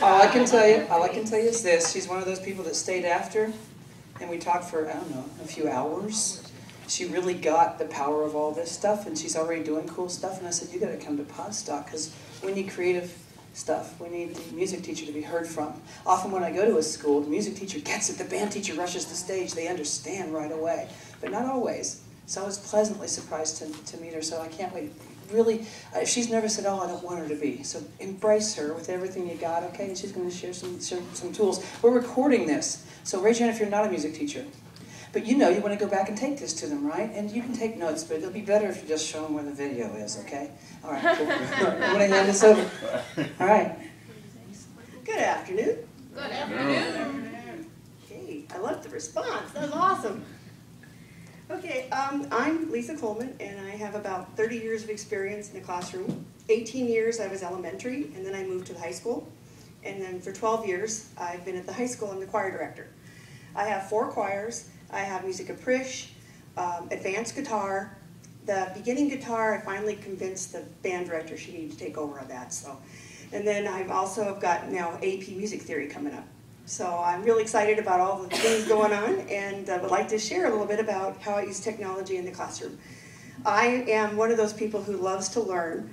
All I can tell you, all I can tell you is this, she's one of those people that stayed after, and we talked for, I don't know, a few hours. She really got the power of all this stuff, and she's already doing cool stuff, and I said, you gotta come to Podstock, because we need creative stuff, we need the music teacher to be heard from. Often when I go to a school, the music teacher gets it, the band teacher rushes the stage, they understand right away, but not always. So I was pleasantly surprised to, to meet her, so I can't wait. Really, uh, if she's never said, "Oh, I don't want her to be," so embrace her with everything you got, okay? And she's going to share some share some tools. We're recording this, so raise your hand if you're not a music teacher. But you know you want to go back and take this to them, right? And you can take notes, but it'll be better if you just show them where the video is, okay? All right, cool. I'm going to hand this over. All right. Good afternoon. Good afternoon. Okay, I love the response. That was awesome. Okay, um, I'm Leesa Kuhlmann, and I have about 30 years of experience in the classroom. 18 years I was elementary, and then I moved to the high school. And then for 12 years, I've been at the high school. I'm the choir director. I have four choirs. I have music caprice, um, advanced guitar. The beginning guitar, I finally convinced the band director she needed to take over on that. So, and then I've also got now AP music theory coming up. So I'm really excited about all the things going on and I would like to share a little bit about how I use technology in the classroom. I am one of those people who loves to learn,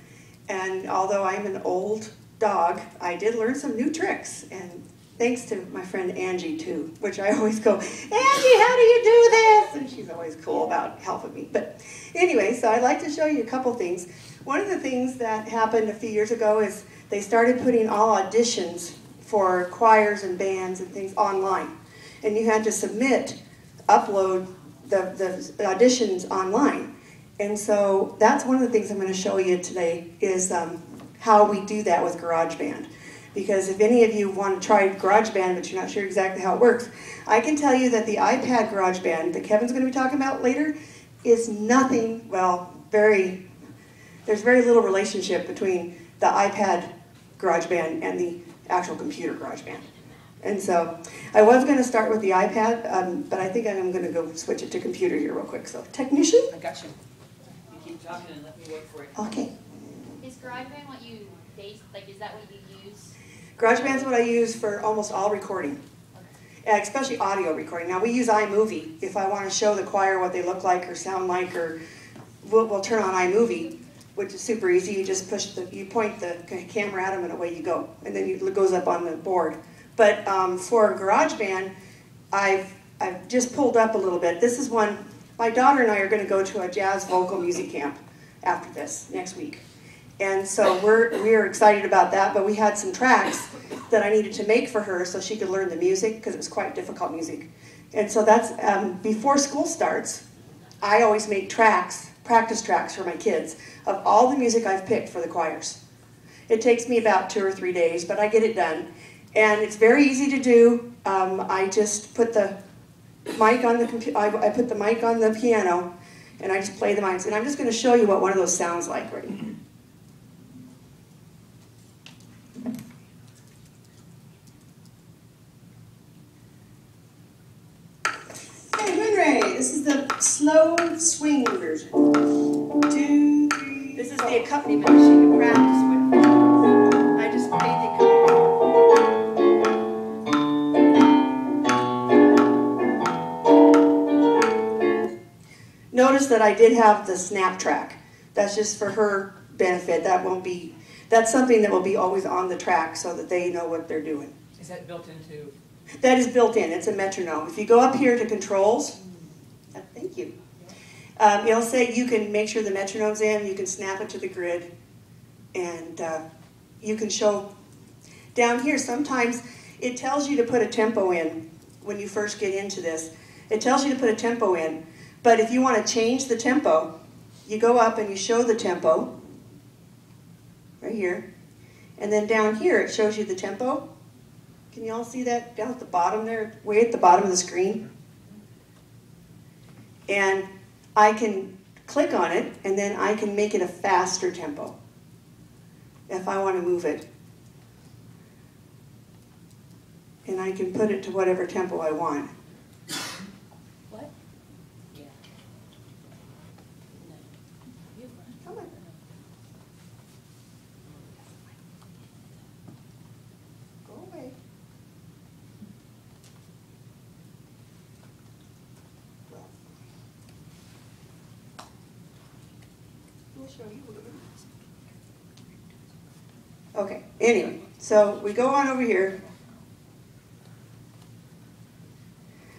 and although I'm an old dog, I did learn some new tricks, and thanks to my friend Angie too, which I always go, Angie, how do you do this? And she's always cool about helping me. But anyway, so I'd like to show you a couple things. One of the things that happened a few years ago is they started putting all auditions for choirs and bands and things online. And you had to submit, upload the, the auditions online. And so that's one of the things I'm going to show you today is um, how we do that with GarageBand. Because if any of you want to try GarageBand but you're not sure exactly how it works, I can tell you that the iPad GarageBand that Kevin's going to be talking about later is nothing, well, very, there's very little relationship between the iPad GarageBand and the actual computer GarageBand. And so I was going to start with the iPad, um, but I think I'm going to go switch it to computer here real quick. So technician? I got you. You keep talking and let me work for it. Okay. Is GarageBand what you base, like, is that what you use? GarageBand's what I use for almost all recording, uh, especially audio recording. Now we use iMovie if I want to show the choir what they look like or sound like, or we'll, we'll turn on iMovie, which is super easy. You just push the, you point the camera at them and away you go, and then it goes up on the board. But um, for GarageBand, I've I've just pulled up a little bit. This is one. My daughter and I are going to go to a jazz vocal music camp after this next week. And so we're we're excited about that, but we had some tracks that I needed to make for her so she could learn the music because it was quite difficult music. And so that's um, before school starts. I always make tracks, practice tracks for my kids of all the music I've picked for the choirs. It takes me about two or three days, but I get it done, and it's very easy to do. Um, I just put the mic on the. I, I put the mic on the piano, and I just play the mics. And I'm just going to show you what one of those sounds like right now. Hey, Moonray, this is the slow swing version. Two, three. This is the accompaniment she can practice with. I just made the accompaniment. Notice that I did have the snap track. That's just for her benefit. That won't be, that's something that will be always on the track so that they know what they're doing. Is that built into? That is built in, it's a metronome. If you go up here to controls, thank you. Um, it'll say you can make sure the metronome's in, you can snap it to the grid, and uh, you can show. Down here, sometimes it tells you to put a tempo in when you first get into this. It tells you to put a tempo in, but if you want to change the tempo, you go up and you show the tempo, right here, and then down here it shows you the tempo. Can you all see that down at the bottom there, way at the bottom of the screen? And I can click on it and then I can make it a faster tempo if I want to move it. And I can put it to whatever tempo I want. What? Yeah. Come on. will show you. Okay, anyway, so we go on over here.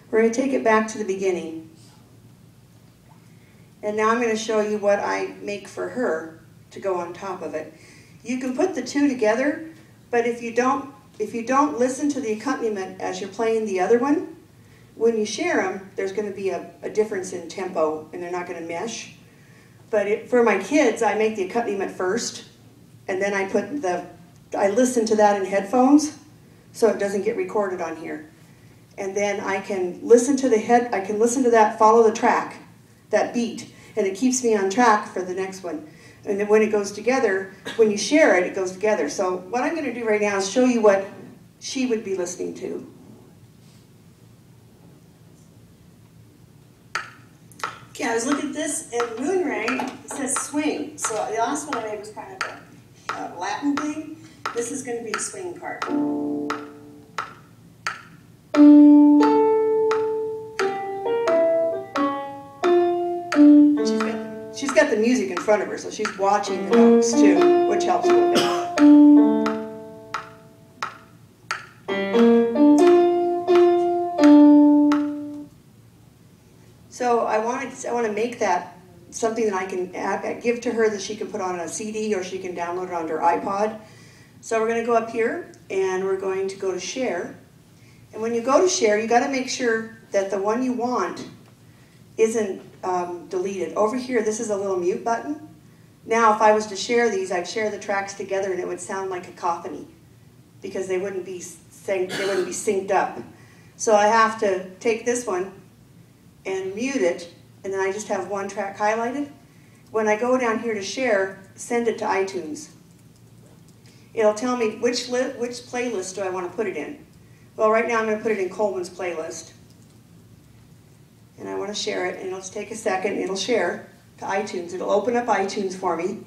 We're gonna take it back to the beginning. And now I'm gonna show you what I make for her to go on top of it. You can put the two together, but if you don't, if you don't listen to the accompaniment as you're playing the other one, when you share them, there's gonna be a, a difference in tempo and they're not gonna mesh. But it, for my kids, I make the accompaniment first, and then I put the, I listen to that in headphones, so it doesn't get recorded on here. And then I can listen to the head, I can listen to that, follow the track, that beat, and it keeps me on track for the next one. And then when it goes together, when you share it, it goes together. So what I'm gonna do right now is show you what she would be listening to. Okay, I was looking at this, and Moonray it says swing. So the last one I made was kind of a uh, Latin thing. This is going to be the swing part. She's got, she's got the music in front of her, so she's watching the notes too, which helps a little bit. So I wanted, I want to make that something that I can add, give to her that she can put on a CD or she can download it onto her iPod. So we're going to go up here and we're going to go to share. And when you go to share, you got to make sure that the one you want isn't um, deleted. Over here, this is a little mute button. Now, if I was to share these, I'd share the tracks together and it would sound like a cacophony because they wouldn't be synced, they wouldn't be synced up. So I have to take this one and mute it, and then I just have one track highlighted. When I go down here to share, send it to iTunes. It'll tell me which, which playlist do I want to put it in. Well, right now I'm going to put it in Kuhlmann's playlist. And I want to share it, and it'll take a second, it'll share to iTunes. It'll open up iTunes for me.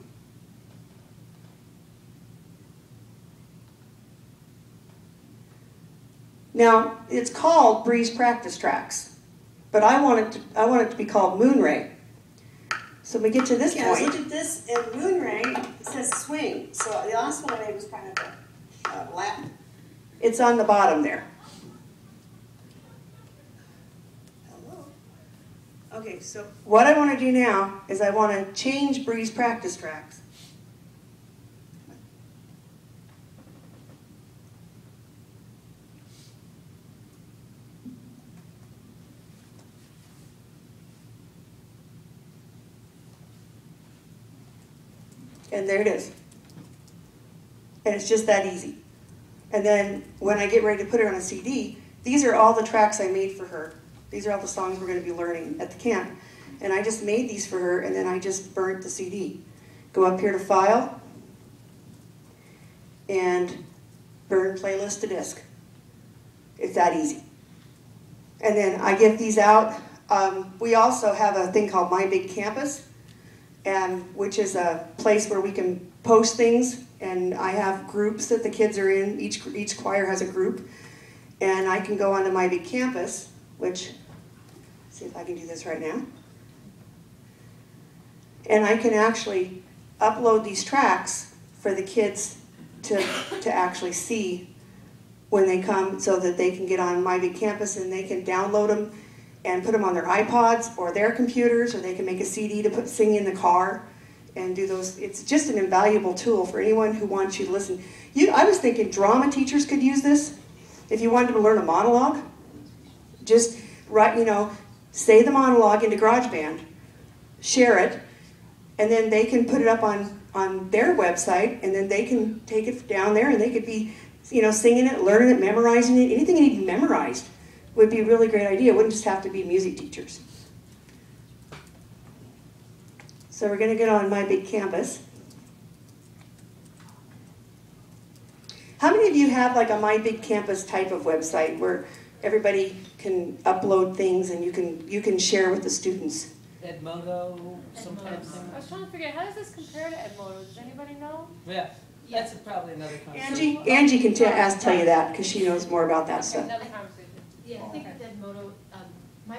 Now, it's called Breeze Practice Tracks. But I want it to, I want it to be called Moonray. So we get to this Yeah, point. look at this, and Moonray It says swing. So the last one I made was kind of a uh, Latin. It's on the bottom there. Hello. Okay, so what I want to do now is I want to change Breeze practice tracks. And there it is. And it's just that easy. And then when I get ready to put it on a CD, these are all the tracks I made for her. These are all the songs we're going to be learning at the camp. And I just made these for her and then I just burnt the CD. Go up here to File and burn playlist to disk. It's that easy. And then I get these out. Um, we also have a thing called My Big Campus, and which is a place where we can post things. And I have groups that the kids are in. Each each choir has a group, and I can go onto My Big Campus, which see if I can do this right now. And I can actually upload these tracks for the kids to to actually see when they come so that they can get on My Big Campus and they can download them and put them on their iPods or their computers, or they can make a CD to put sing in the car and do those. It's just an invaluable tool for anyone who wants you to listen. You, I was thinking drama teachers could use this if you wanted to learn a monologue. Just write, you know, say the monologue into GarageBand, share it, and then they can put it up on on their website, and then they can take it down there, and they could be, you know, singing it, learning it, memorizing it. Anything you need memorized would be a really great idea. It wouldn't just have to be music teachers. So we're going to get on My Big Campus. How many of you have like a My Big Campus type of website where everybody can upload things and you can you can share with the students? Edmodo, sometimes. I was trying to figure out, how does this compare to Edmodo? Does anybody know? Yeah, that's probably another concept. Angie, Angie can t- ask tell you that because she knows more about that Okay, stuff. Yeah, I think Okay. that Edmodo, um,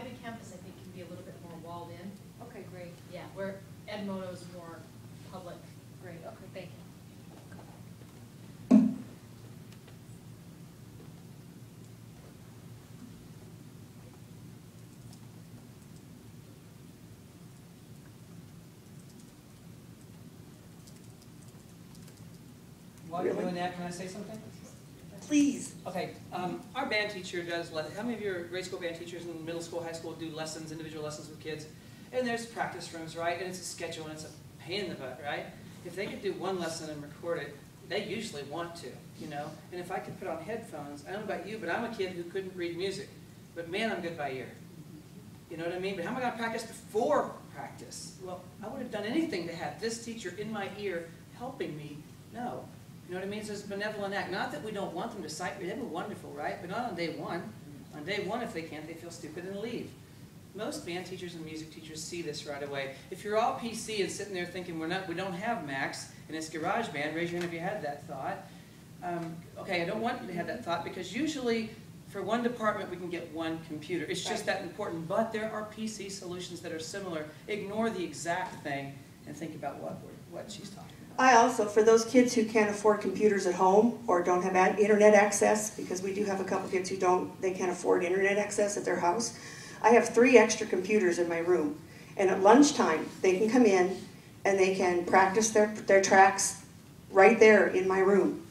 big campus, I think, can be a little bit more walled in. Okay, great, Yeah, where Edmodo is more public. great, okay, thank you. While you're doing that, can I say something? Please. Okay, um, our band teacher does, how many of your grade school band teachers in middle school, high school do lessons, individual lessons with kids? And there's practice rooms, right, and it's a schedule and it's a pain in the butt, right? If they could do one lesson and record it, they usually want to, you know? And if I could put on headphones, I don't know about you, but I'm a kid who couldn't read music, but man, I'm good by ear. You know what I mean? But how am I gonna practice before practice? Well, I would have done anything to have this teacher in my ear helping me know. You know what I mean? So it's a benevolent act. Not that we don't want them to sight read. They'd be wonderful, right? But not on day one. On day one, if they can't, they feel stupid and leave. Most band teachers and music teachers see this right away. If you're all PC and sitting there thinking we're not, we don't have Macs and it's Garage Band, raise your hand if you had that thought. Um, okay, I don't want you to have that thought because usually for one department we can get one computer. It's just that important. But there are PC solutions that are similar. Ignore the exact thing and think about what what she's talking about. I also, for those kids who can't afford computers at home or don't have internet access, because we do have a couple kids who don't, they can't afford internet access at their house, I have three extra computers in my room. And at lunchtime, they can come in and they can practice their, their tracks right there in my room.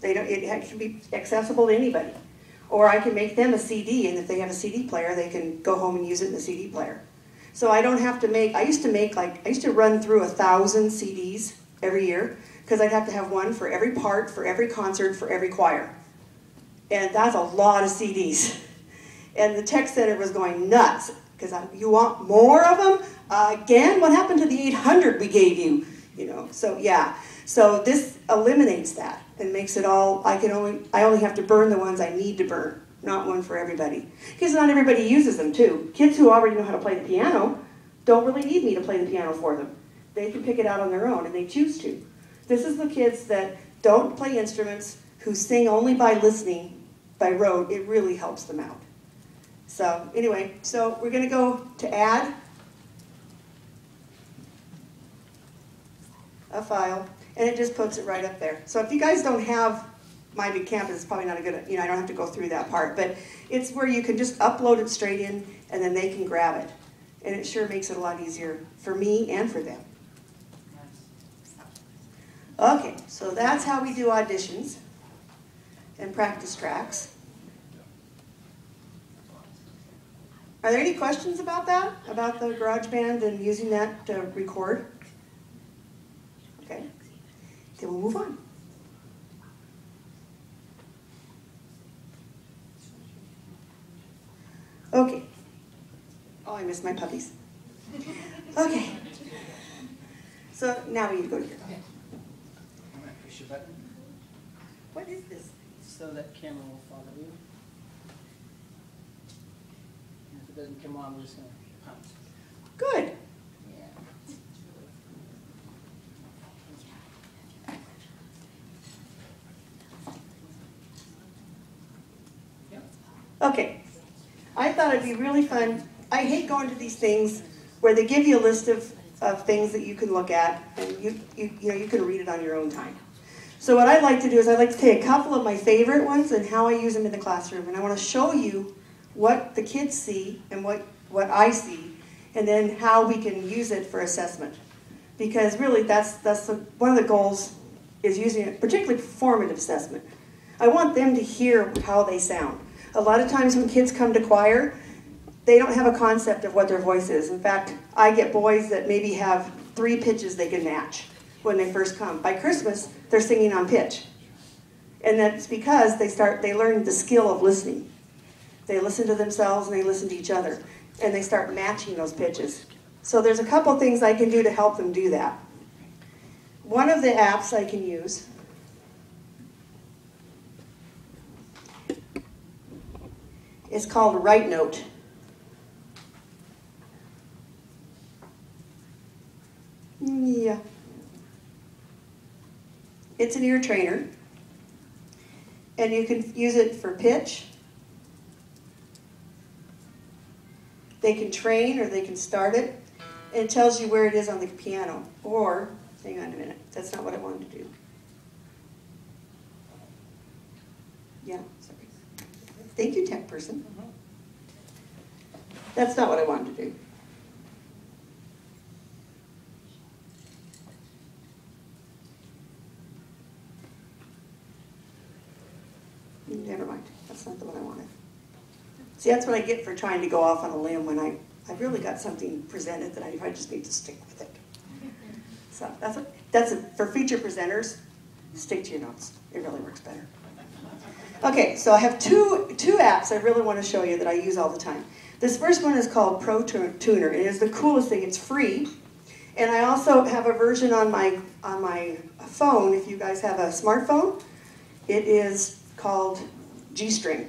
They don't, it can be accessible to anybody. Or I can make them a CD, and if they have a CD player, they can go home and use it in the CD player. So I don't have to make, I used to make like, I used to run through a thousand CDs every year, because I'd have to have one for every part, for every concert, for every choir. And that's a lot of CDs. And the tech center was going nuts, because you want more of them? Uh, again, what happened to the 800 we gave you? You know, so yeah. So this eliminates that and makes it all, I can only, I only have to burn the ones I need to burn, not one for everybody. Because not everybody uses them too. Kids who already know how to play the piano don't really need me to play the piano for them. They can pick it out on their own and they choose to. This is the kids that don't play instruments, who sing only by listening by rote. It really helps them out. So anyway, so we're going to go to add a file, and it just puts it right up there. So if you guys don't have My Big Campus, it's probably not a good, you know, I don't have to go through that part, but it's where you can just upload it straight in, and then they can grab it. And it sure makes it a lot easier for me and for them. Okay, so that's how we do auditions and practice tracks. Are there any questions about that? About the garage band and using that to record? Okay, then we'll move on. Okay. Oh, I missed my puppies. Okay. So now we need to go to gonna push your button what is this? so that camera will follow you. And if it doesn't come on, we're just gonna punt. Good. Okay. I thought it'd be really fun. I hate going to these things where they give you a list of, of things that you can look at and you, you, you know, you can read it on your own time. So what I'd like to do is I'd like to take a couple of my favorite ones and how I use them in the classroom. And I want to show you what the kids see and what, what I see and then how we can use it for assessment. Because really that's, that's the, one of the goals is using it, particularly formative assessment. I want them to hear how they sound. A lot of times when kids come to choir, they don't have a concept of what their voice is. In fact, I get boys that maybe have three pitches they can match when they first come. By Christmas, they're singing on pitch. And that's because they start they learn the skill of listening. They listen to themselves and they listen to each other and they start matching those pitches. So there's a couple things I can do to help them do that. One of the apps I can use is called Write Note. Mm, yeah. It's an ear trainer. And you can use it for pitch. They can train or they can start it. And it tells you where it is on the piano. Or, hang on a minute, that's not what I wanted to do. Yeah, sorry. Thank you, tech person. Mm-hmm. That's not what I wanted to do. Never mind, that's not the one I wanted. See, that's what I get for trying to go off on a limb when I, I've really got something presented that I, I just need to stick with it. So that's, a, that's a, for future presenters, stick to your notes. It really works better. Okay, so I have two, two apps I really want to show you that I use all the time. This first one is called Pro Tu- Tuner. It is the coolest thing. It's free. And I also have a version on my, on my phone, if you guys have a smartphone. It is called G-String.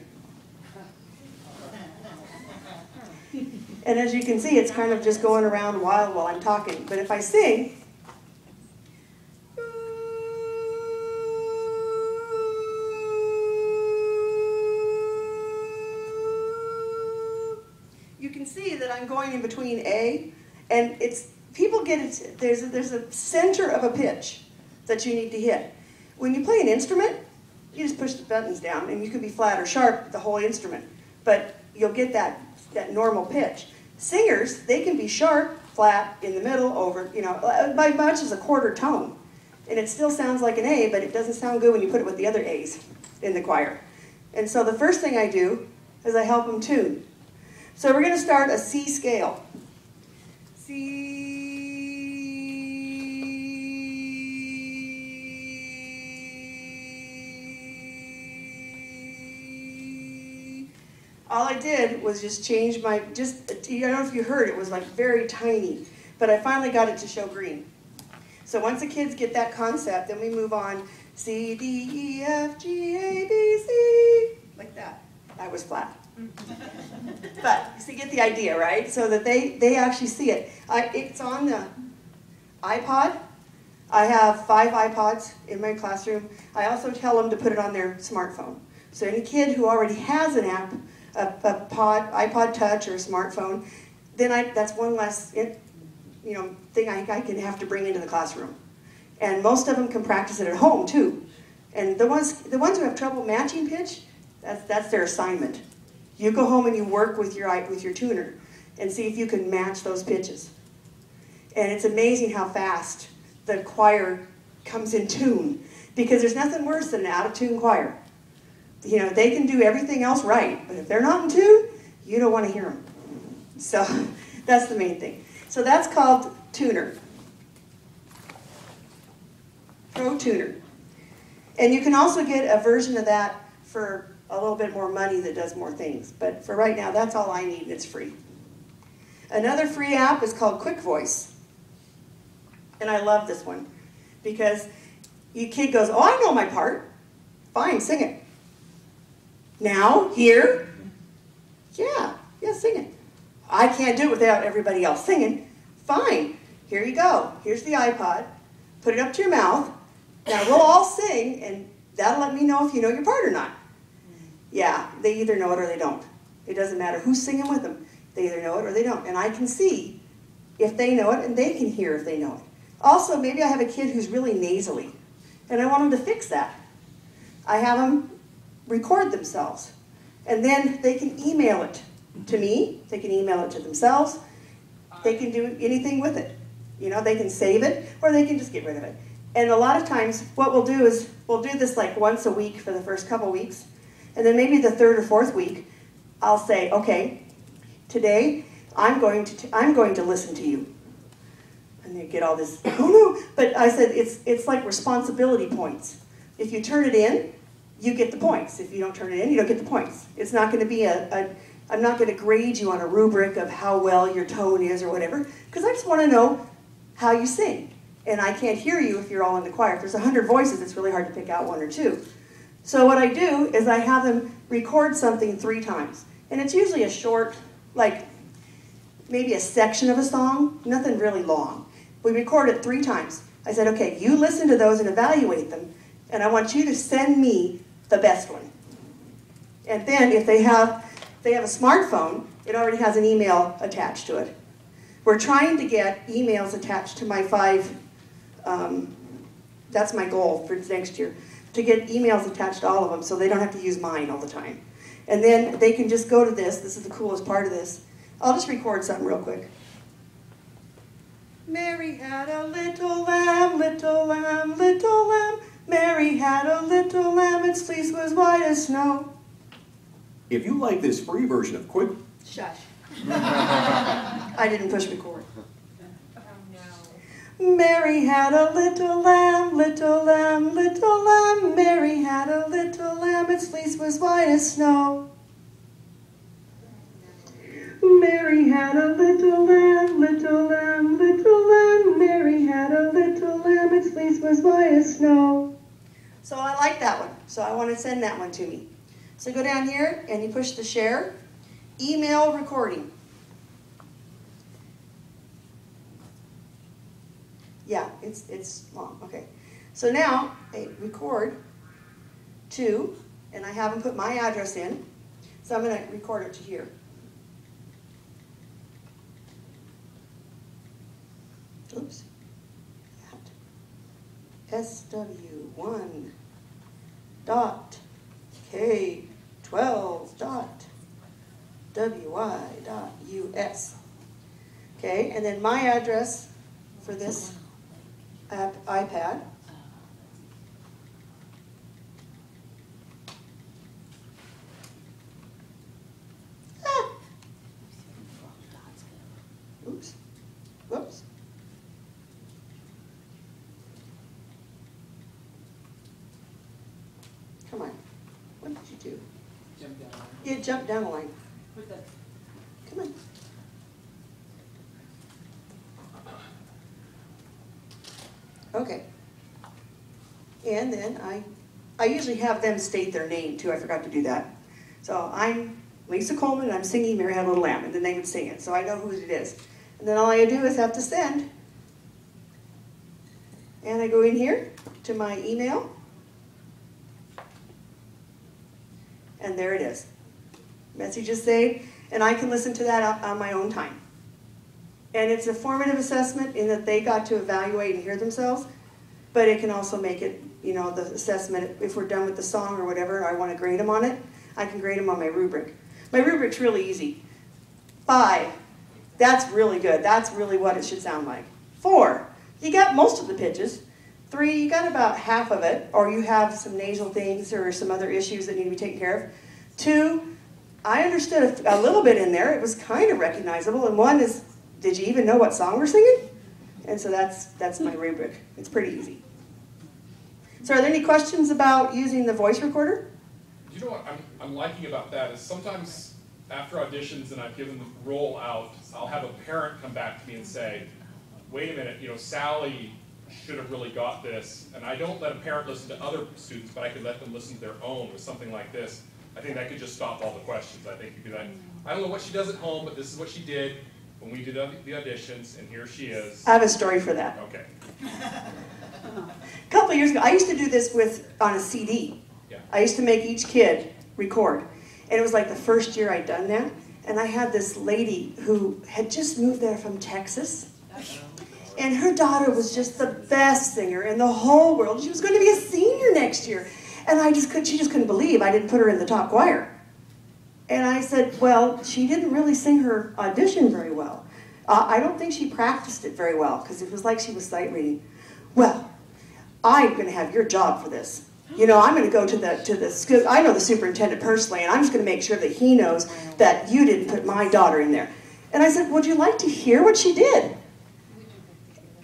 And as you can see, it's kind of just going around wild while I'm talking. But if I sing, you can see that I'm going in between A, and it's people get it. There's a, there's a center of a pitch that you need to hit. When you play an instrument, you just push the buttons down, and you can be flat or sharp with the whole instrument, but you'll get that that normal pitch. Singers, they can be sharp, flat, in the middle, over, you know, by much as a quarter tone, and it still sounds like an A, but it doesn't sound good when you put it with the other A's in the choir. And so the first thing I do is I help them tune. So we're going to start a C scale. C. All I did was just change my, just, I don't know if you heard, it was like very tiny, but I finally got it to show green. So once the kids get that concept, then we move on C, D, E, F, G, A, B, C, like that. That was flat. but so you get the idea, right? So that they, they actually see it. I, it's on the iPod. I have five iPods in my classroom. I also tell them to put it on their smartphone. So any kid who already has an app, a, a pod, iPod Touch or a smartphone, then I, that's one less you know, thing I, I can have to bring into the classroom. And most of them can practice it at home too. And the ones, the ones who have trouble matching pitch, that's, that's their assignment. You go home and you work with your, with your tuner and see if you can match those pitches. And it's amazing how fast the choir comes in tune because there's nothing worse than an out of tune choir. You know, they can do everything else right, but if they're not in tune, you don't want to hear them. So that's the main thing. So that's called tuner. Pro tuner. And you can also get a version of that for a little bit more money that does more things. But for right now, that's all I need. It's free. Another free app is called Quick Voice. And I love this one because your kid goes, Oh, I know my part. Fine, sing it. Now, here? Yeah, yeah, sing it. I can't do it without everybody else singing. Fine, here you go. Here's the iPod. Put it up to your mouth. Now we'll all sing, and that'll let me know if you know your part or not. Yeah, they either know it or they don't. It doesn't matter who's singing with them. They either know it or they don't. And I can see if they know it, and they can hear if they know it. Also, maybe I have a kid who's really nasally, and I want them to fix that. I have them record themselves, and then they can email it to me. They can email it to themselves. They can do anything with it. You know, they can save it, or they can just get rid of it. And a lot of times, what we'll do is we'll do this like once a week for the first couple weeks, and then maybe the third or fourth week, I'll say, okay, today I'm going to, I'm going to listen to you. And they get all this, oh no, but I said it's, it's like responsibility points. If you turn it in, you get the points. If you don't turn it in, you don't get the points. It's not going to be a, a I'm not going to grade you on a rubric of how well your tone is or whatever, because I just want to know how you sing. And I can't hear you if you're all in the choir. If there's 100 voices, it's really hard to pick out one or two. So what I do is I have them record something three times. And it's usually a short, like maybe a section of a song, nothing really long. We record it three times. I said, okay, you listen to those and evaluate them, and I want you to send me the best one. And then if they have, they have a smartphone, it already has an email attached to it. We're trying to get emails attached to my five, um, that's my goal for next year, to get emails attached to all of them so they don't have to use mine all the time. And then they can just go to this, this is the coolest part of this. I'll just record something real quick. Mary had a little lamb, little lamb, little lamb, Mary had a little lamb, its fleece was white as snow. If you like this free version of Quick, Shush. I didn't push record. Oh no. Mary had a little lamb, little lamb, little lamb. Mary had a little lamb, its fleece was white as snow. Mary had a little lamb, little lamb, little lamb. Mary had a little lamb, its fleece was white as snow. So I like that one. So I want to send that one to me. So go down here and you push the share, email recording. Yeah, it's, it's long, okay. So now, I record to, and I haven't put my address in, so I'm gonna record it to here. Oops. SW one dot K twelve dot WY dot US. Okay, and then my address for this iPad. Ah. Oops, whoops. Come on, what did you do? Jump jumped down a line, come on. Okay. And then I, I usually have them state their name too, I forgot to do that. So I'm Leesa Kuhlmann, and I'm singing Mary Had a Little Lamb, and then they would sing it, so I know who it is. And then all I do is have to send. And I go in here to my email. And there it is. Message is saved, and I can listen to that on, on my own time. And it's a formative assessment in that they got to evaluate and hear themselves, but it can also make it, you know, the assessment, if we're done with the song or whatever, I want to grade them on it, I can grade them on my rubric. My rubric's really easy. Five, that's really good. That's really what it should sound like. Four, you got most of the pitches. Three, you got about half of it, or you have some nasal things or some other issues that need to be taken care of. Two, I understood a, a little bit in there. It was kind of recognizable. And one is, did you even know what song we're singing? And so that's that's my rubric. It's pretty easy. So, are there any questions about using the voice recorder? You know what I'm, I'm liking about that is sometimes after auditions and I've given the role out, I'll have a parent come back to me and say, wait a minute, you know, Sally should have really got this. And I don't let a parent listen to other students, but I could let them listen to their own with something like this. I think that could just stop all the questions. I think you could, I, I don't know what she does at home, but this is what she did when we did the auditions, and here she is. I have a story for that. Okay, A couple years ago, I used to do this with on a CD. yeah. I used to make each kid record. And it was like the first year I'd done that. And I had this lady who had just moved there from Texas. And her daughter was just the best singer in the whole world. She was going to be a senior next year. And I just could she just couldn't believe I didn't put her in the top choir. And I said, well, she didn't really sing her audition very well. Uh, I don't think she practiced it very well because it was like she was sight reading. Well, I'm going to have your job for this. You know, I'm going to go to the to the school. I know the superintendent personally, and I'm just going to make sure that he knows that you didn't put my daughter in there. And I said, Would you like to hear what she did?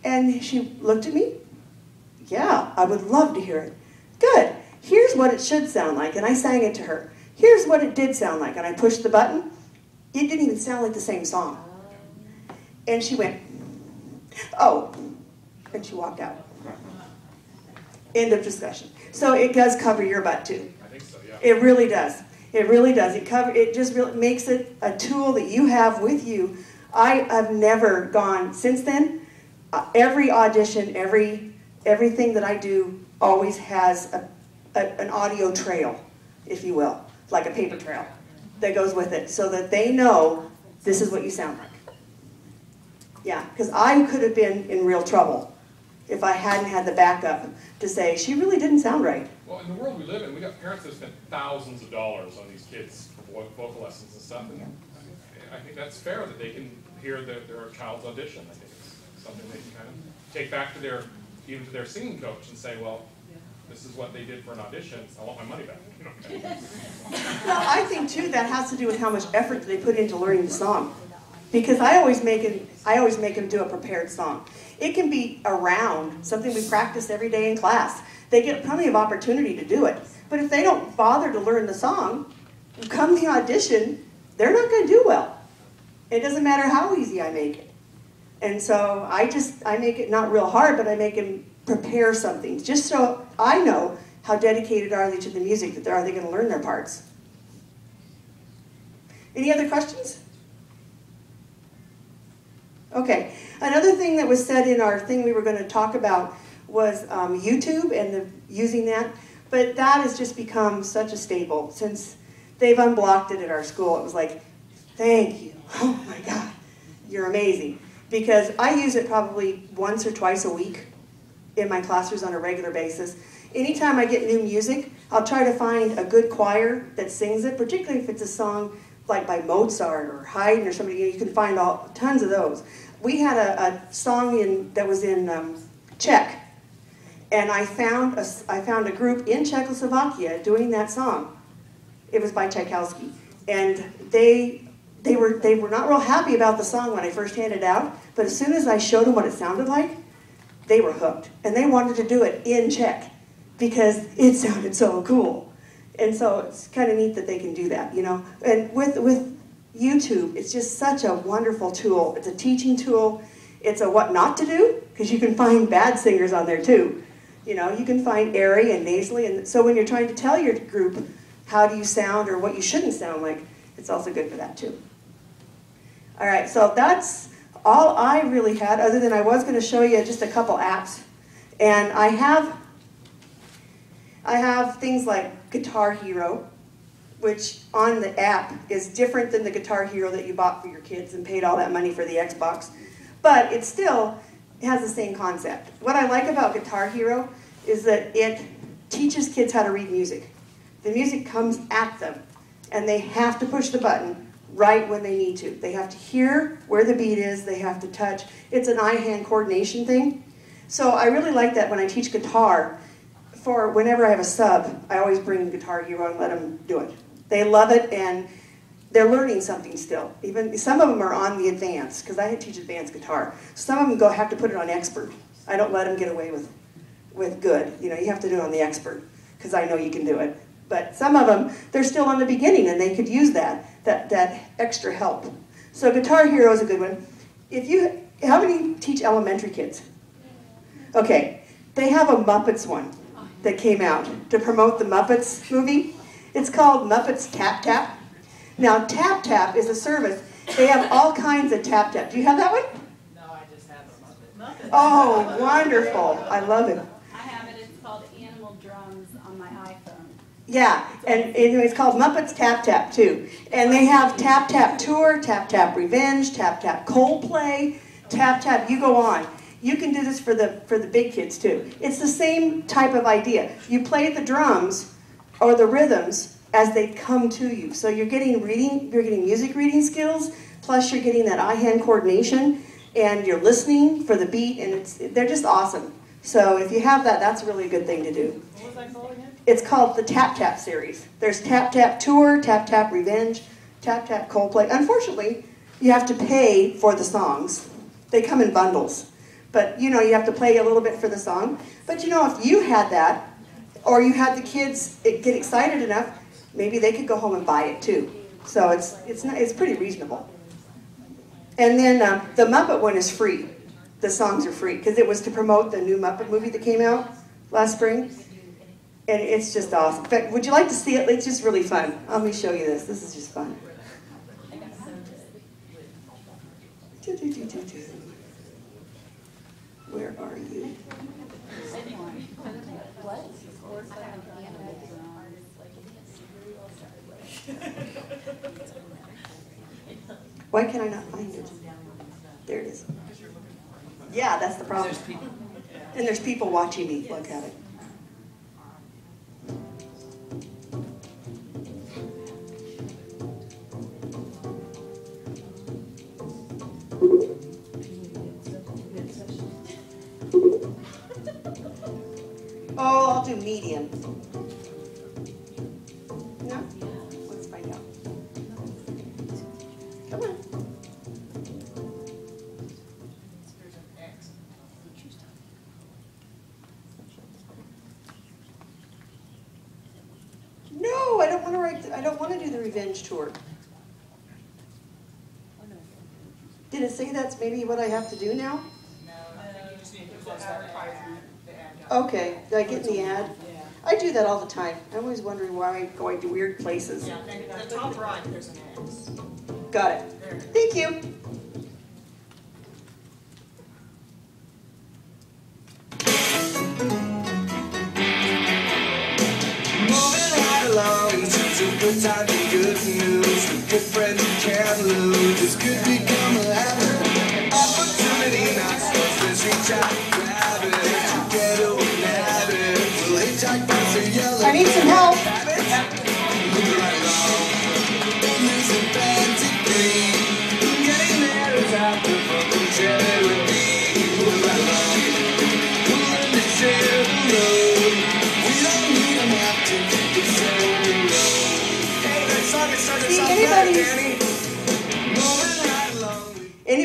And she looked at me. Yeah, I would love to hear it. Good. Here's what it should sound like. And I sang it to her. Here's what it did sound like. And I pushed the button. It didn't even sound like the same song. And she went, Oh. And she walked out. End of discussion. So it does cover your butt too. I think so, yeah. It really does. It really does. It cover. It just really makes it a tool that you have with you. I have never gone since then. Uh, every audition, every everything that I do always has a, a, an audio trail, if you will, like a paper trail that goes with it, so that they know this is what you sound like. Yeah, because I could have been in real trouble if I hadn't had the backup to say she really didn't sound right. Well, in the world we live in, we got parents that spend thousands of dollars on these kids for vocal lessons and stuff. And I think that's fair that they can hear their, their child's audition. I think it's something they can kind of take back to their, even to their singing coach and say, well, this is what they did for an audition, I want my money back. Well, I think too, that has to do with how much effort they put into learning the song. Because I always make it, I always make them do a prepared song. It can be around, something we practice every day in class. They get plenty of opportunity to do it. But if they don't bother to learn the song, come the audition, they're not gonna do well. It doesn't matter how easy I make it. And so I just, I make it not real hard, but I make them prepare something, just so I know how dedicated are they to the music, that they're, are they gonna learn their parts. Any other questions? Okay, another thing that was said in our thing we were gonna talk about was um, YouTube and the, using that, but that has just become such a staple since they've unblocked it at our school. It was like, thank you, oh my God, you're amazing. Because I use it probably once or twice a week in my classrooms on a regular basis. Anytime I get new music, I'll try to find a good choir that sings it, particularly if it's a song like by Mozart or Haydn or somebody, you can find all tons of those. We had a, a song in that was in um, Czech, and I found a, I found a group in Czechoslovakia doing that song. It was by Tchaikovsky, and they they were they were not real happy about the song when I first handed it out. But as soon as I showed them what it sounded like, they were hooked, and they wanted to do it in Czech because it sounded so cool. And so it's kind of neat that they can do that, you know. And with with YouTube, it's just such a wonderful tool. It's a teaching tool. It's a what not to do because you can find bad singers on there too. You know, you can find airy and nasally, and so when you're trying to tell your group how do you sound or what you shouldn't sound like, it's also good for that too. All right, so that's all I really had, other than I was going to show you just a couple apps, and I have I have things like Guitar Hero, which on the app is different than the Guitar Hero that you bought for your kids and paid all that money for the Xbox, but it still has the same concept. What I like about Guitar Hero is that it teaches kids how to read music. The music comes at them, and they have to push the button right when they need to. They have to hear where the beat is, they have to touch. It's an eye-hand coordination thing. So I really like that when I teach guitar. For whenever I have a sub, I always bring the Guitar Hero and let them do it. They love it, and they're learning something still. Even some of them are on the advanced because I teach advanced guitar. Some of them go have to put it on expert. I don't let them get away with with good. You know, you have to do it on the expert because I know you can do it. But some of them, they're still on the beginning and they could use that that that extra help. So Guitar Hero is a good one. If you how many teach elementary kids? Okay, they have a Muppets one that came out to promote the Muppets movie. It's called Muppets Tap Tap. Now, Tap Tap is a service. They have all kinds of Tap Tap. Do you have that one? No, I just have a Muppet. Oh, wonderful. I love it. I have it, it's called Animal Drums on my iPhone. Yeah, and it's called Muppets Tap Tap too. And they have Tap Tap Tour, Tap Tap Revenge, Tap Tap Coldplay, Tap Tap, you go on. You can do this for the for the big kids too. It's the same type of idea. You play the drums or the rhythms as they come to you. So you're getting reading, you're getting music reading skills, plus you're getting that eye-hand coordination, and you're listening for the beat, and it's they're just awesome. So if you have that, that's a really good thing to do. What was? It's called the Tap Tap series. There's Tap Tap Tour, Tap Tap Revenge, Tap Tap Coldplay. Unfortunately, you have to pay for the songs. They come in bundles. But you know, you have to play a little bit for the song. But you know, if you had that, or you had the kids get excited enough, maybe they could go home and buy it too. So it's it's not, it's pretty reasonable. And then um, the Muppet one is free. The songs are free because it was to promote the new Muppet movie that came out last spring. And it's just awesome. Fact, would you like to see it? It's just really fun. Let me show you this. This is just fun. Where are you? Why can I not find it? There it is. Yeah, that's the problem. And there's people watching me look at it. Oh, I'll do medium. No? Let's find out. Come on. No, I don't want to write, I don't want to do the revenge tour. Did it say that's maybe what I have to do now? Okay, did I get in the ad? I do that all the time. I'm always wondering why I'm going to weird places. Yeah, the top right, there's an X. Got it. Thank you. Moving right along, such a good time and good news. Good friends you can't lose. This could become a habit. Opportunity knocks, let's reach out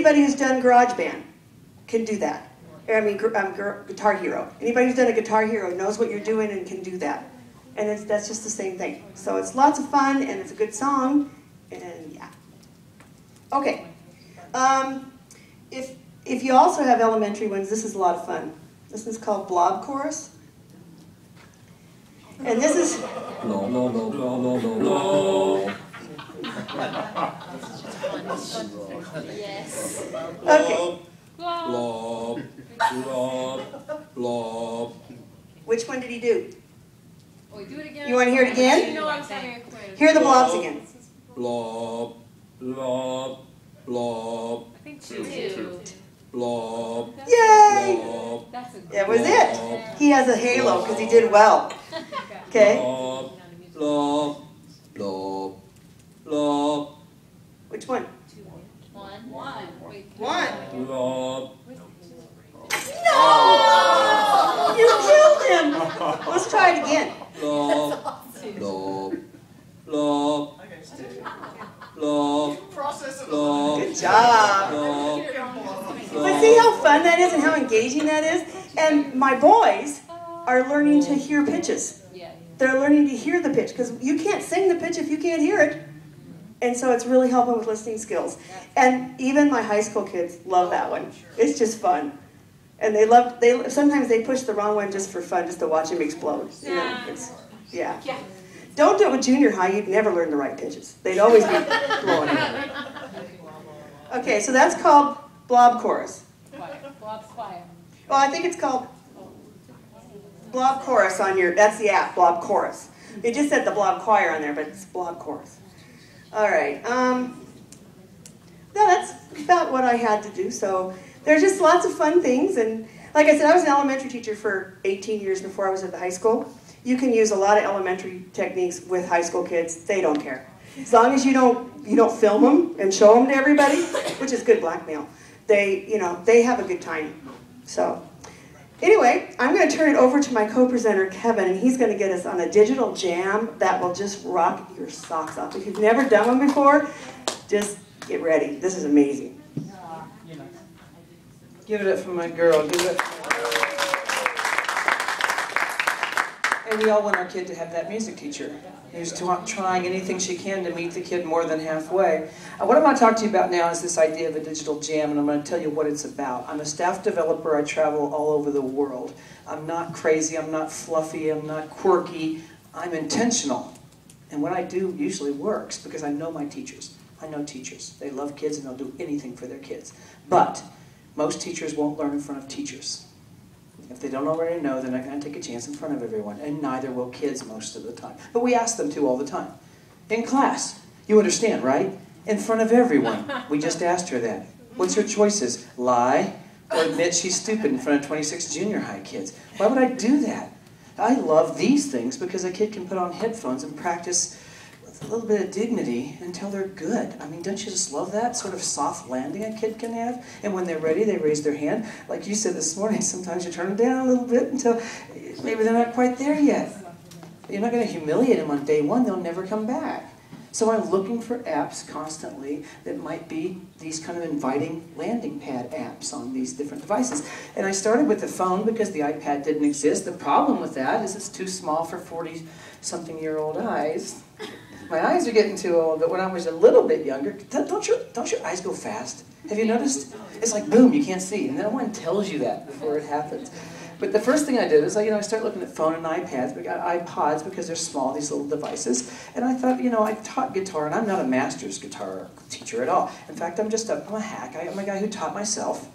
Anybody who's done GarageBand can do that. I mean, um, Guitar Hero. Anybody who's done a Guitar Hero knows what you're doing and can do that. And it's, that's just the same thing. So it's lots of fun and it's a good song and yeah. Okay. Um, if, if you also have elementary ones, this is a lot of fun. This is called Blob Chorus. And this is, No, no, no, no, no, no, no. Yes. okay, Blob, blob, blob. which one did he do? Wait, do it again. You wanna hear it again? You know I'm saying it quick. Hear the blobs again. Blob, blob, blob, I think two. Two. blob, Yay! blob, That's a. That was it. He has a halo because he did well. Okay, blob, blob, blob, blob, which one? One. One. Wait. One. blob. No! You killed him! Let's try it again. Blob, blob, blob, blob, Process of blob, Good job. blob, But see how fun that is and how engaging that is? And my boys are learning to hear pitches. Yeah. They're learning to hear the pitch because you can't sing the pitch if you can't hear it. And so it's really helping with listening skills. And even my high school kids love that one. It's just fun. And they love they sometimes they push the wrong one just for fun, just to watch him explode. You know, it's yeah. Yeah. Don't do it with junior high, you'd never learn the right pitches. They'd always be blowing it. Okay, so that's called blob chorus. Blob's choir. Well, I think it's called Blob Chorus on your, that's the app, Blob Chorus. It just said the Blob Choir on there, but it's Blob Chorus. All right, um, no, that's about what I had to do. So there's just lots of fun things. And like I said, I was an elementary teacher for 18 years before I was at the high school. You can use a lot of elementary techniques with high school kids. They don't care. As long as you don't, you don't film them and show them to everybody, which is good blackmail. They, you know, they have a good time. So Anyway, I'm going to turn it over to my co-presenter Kevin, and he's going to get us on a digital jam that will just rock your socks off. If you've never done one before, just get ready. This is amazing. Give it up for my girl. Give it And we all want our kid to have that music teacher who's trying anything she can to meet the kid more than halfway. Uh, what I'm going to talk to you about now is this idea of a digital jam, and I'm going to tell you what it's about. I'm a staff developer. I travel all over the world. I'm not crazy. I'm not fluffy. I'm not quirky. I'm intentional. And what I do usually works because I know my teachers. I know teachers. They love kids and they'll do anything for their kids. But most teachers won't learn in front of teachers. If they don't already know, they're not going to take a chance in front of everyone, and neither will kids most of the time. But we ask them to all the time. In class, you understand, right? In front of everyone. We just asked her that. What's her choices? Lie or admit she's stupid in front of 26 junior high kids? Why would I do that? I love these things because a kid can put on headphones and practice a little bit of dignity until they're good. I mean, don't you just love that sort of soft landing a kid can have? And when they're ready, they raise their hand. Like you said this morning, sometimes you turn them down a little bit until maybe they're not quite there yet. You're not going to humiliate them on day one, they'll never come back. So I'm looking for apps constantly that might be these kind of inviting landing pad apps on these different devices. And I started with the phone because the iPad didn't exist. The problem with that is it's too small for 40 something year old eyes. My eyes are getting too old, but when I was a little bit younger, don't your, don't your eyes go fast? Have you noticed? It's like boom, you can't see, and no one tells you that before it happens. But the first thing I did is, I, you know, I started looking at phone and iPads. We got iPods because they're small, these little devices. And I thought, you know, I taught guitar, and I'm not a master's guitar teacher at all. In fact, I'm just a, I'm a hack. I, I'm a guy who taught myself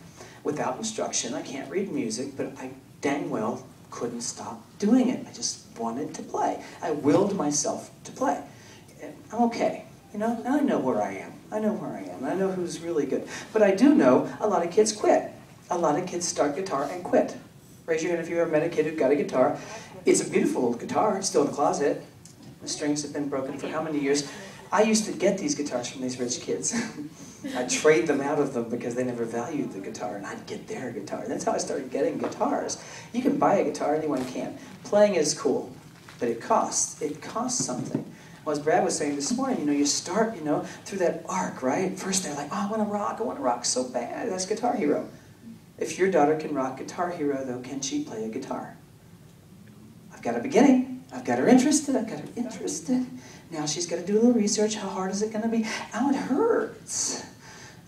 without instruction. I can't read music, but I dang well couldn't stop doing it. I just wanted to play. I willed myself to play. I'm okay. You know, and I know where I am. I know where I am. I know who's really good. But I do know a lot of kids quit. A lot of kids start guitar and quit. Raise your hand if you ever met a kid who got a guitar. It's a beautiful old guitar. Still in the closet. The strings have been broken for how many years? I used to get these guitars from these rich kids. I'd trade them out of them because they never valued the guitar, and I'd get their guitar. That's how I started getting guitars. You can buy a guitar, anyone can. Playing is cool, but it costs. It costs something. Well, as Brad was saying this morning, you know, you start, you know, through that arc, right? First they're like, oh, I want to rock, I want to rock so bad. That's Guitar Hero. If your daughter can rock Guitar Hero, though, can she play a guitar? I've got a beginning. I've got her interested. I've got her interested. Now she's got to do a little research. How hard is it going to be? Oh, it hurts.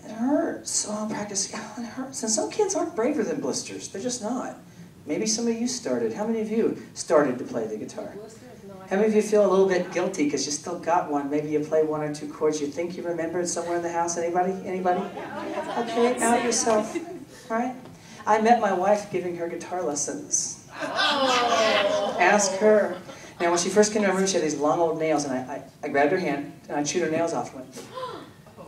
It hurts. Oh, I'll practice. Oh, it hurts. And some kids aren't braver than blisters. They're just not. Maybe some of you started. How many of you started to play the guitar? How many of you feel a little bit guilty because you still got one? Maybe you play one or two chords you think you remembered somewhere in the house. Anybody? Anybody? Okay, out yourself. All right. I met my wife giving her guitar lessons. Oh. Ask her. Now, when she first came to my room, she had these long old nails, and I, I, I grabbed her hand and I chewed her nails off. And went,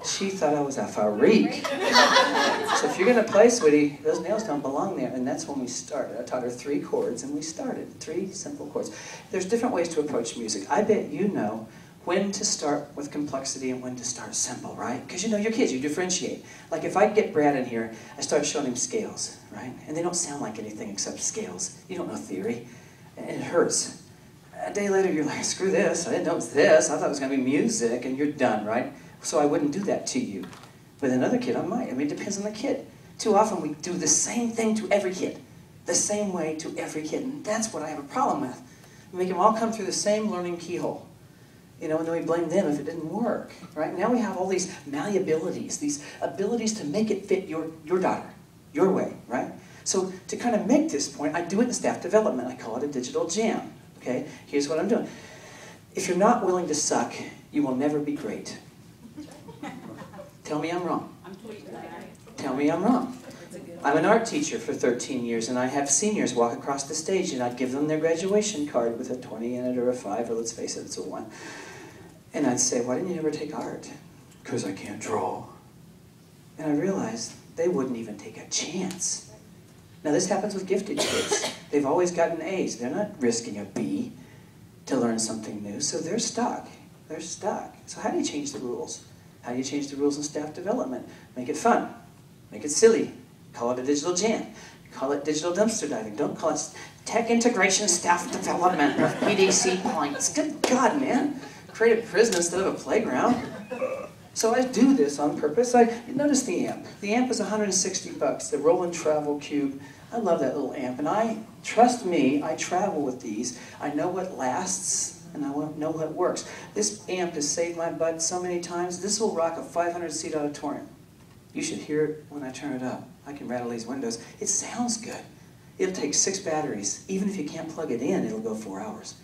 she thought I was a freak. so if you're going to play, sweetie, those nails don't belong there. And that's when we started. I taught her three chords, and we started. Three simple chords. There's different ways to approach music. I bet you know when to start with complexity and when to start simple, right? Because you know your kids, you differentiate. Like if I get Brad in here, I start showing him scales, right? And they don't sound like anything except scales. You don't know theory. And it hurts. A day later, you're like, screw this. I didn't know it was this. I thought it was going to be music, and you're done, right? So I wouldn't do that to you. With another kid, I might. I mean, it depends on the kid. Too often, we do the same thing to every kid. The same way to every kid. And that's what I have a problem with. We make them all come through the same learning keyhole you know, and then we blame them if it didn't work, right? Now we have all these malleabilities, these abilities to make it fit your, your daughter, your way, right? So to kind of make this point, I do it in staff development. I call it a digital jam, okay? Here's what I'm doing. If you're not willing to suck, you will never be great. Tell me I'm wrong. Tell me I'm wrong. I'm an art teacher for 13 years, and I have seniors walk across the stage, and I'd give them their graduation card with a 20 in it or a 5, or let's face it, it's a 1. And I'd say, why didn't you ever take art? Because I can't draw. And I realized they wouldn't even take a chance. Now this happens with gifted kids. They've always gotten A's. They're not risking a B to learn something new, so they're stuck. They're stuck. So how do you change the rules? How do you change the rules in staff development? Make it fun. Make it silly. Call it a digital jam. Call it digital dumpster diving. Don't call it tech integration staff development PDC points. Good God, man. Create a prison instead of a playground. So I do this on purpose. I notice the amp. The amp is 160 bucks. The Roland Travel Cube. I love that little amp, and I trust me. I travel with these. I know what lasts, and I won't know what works. This amp has saved my butt so many times. This will rock a 500 seat auditorium. You should hear it when I turn it up. I can rattle these windows. It sounds good. It'll take six batteries. Even if you can't plug it in, it'll go four hours.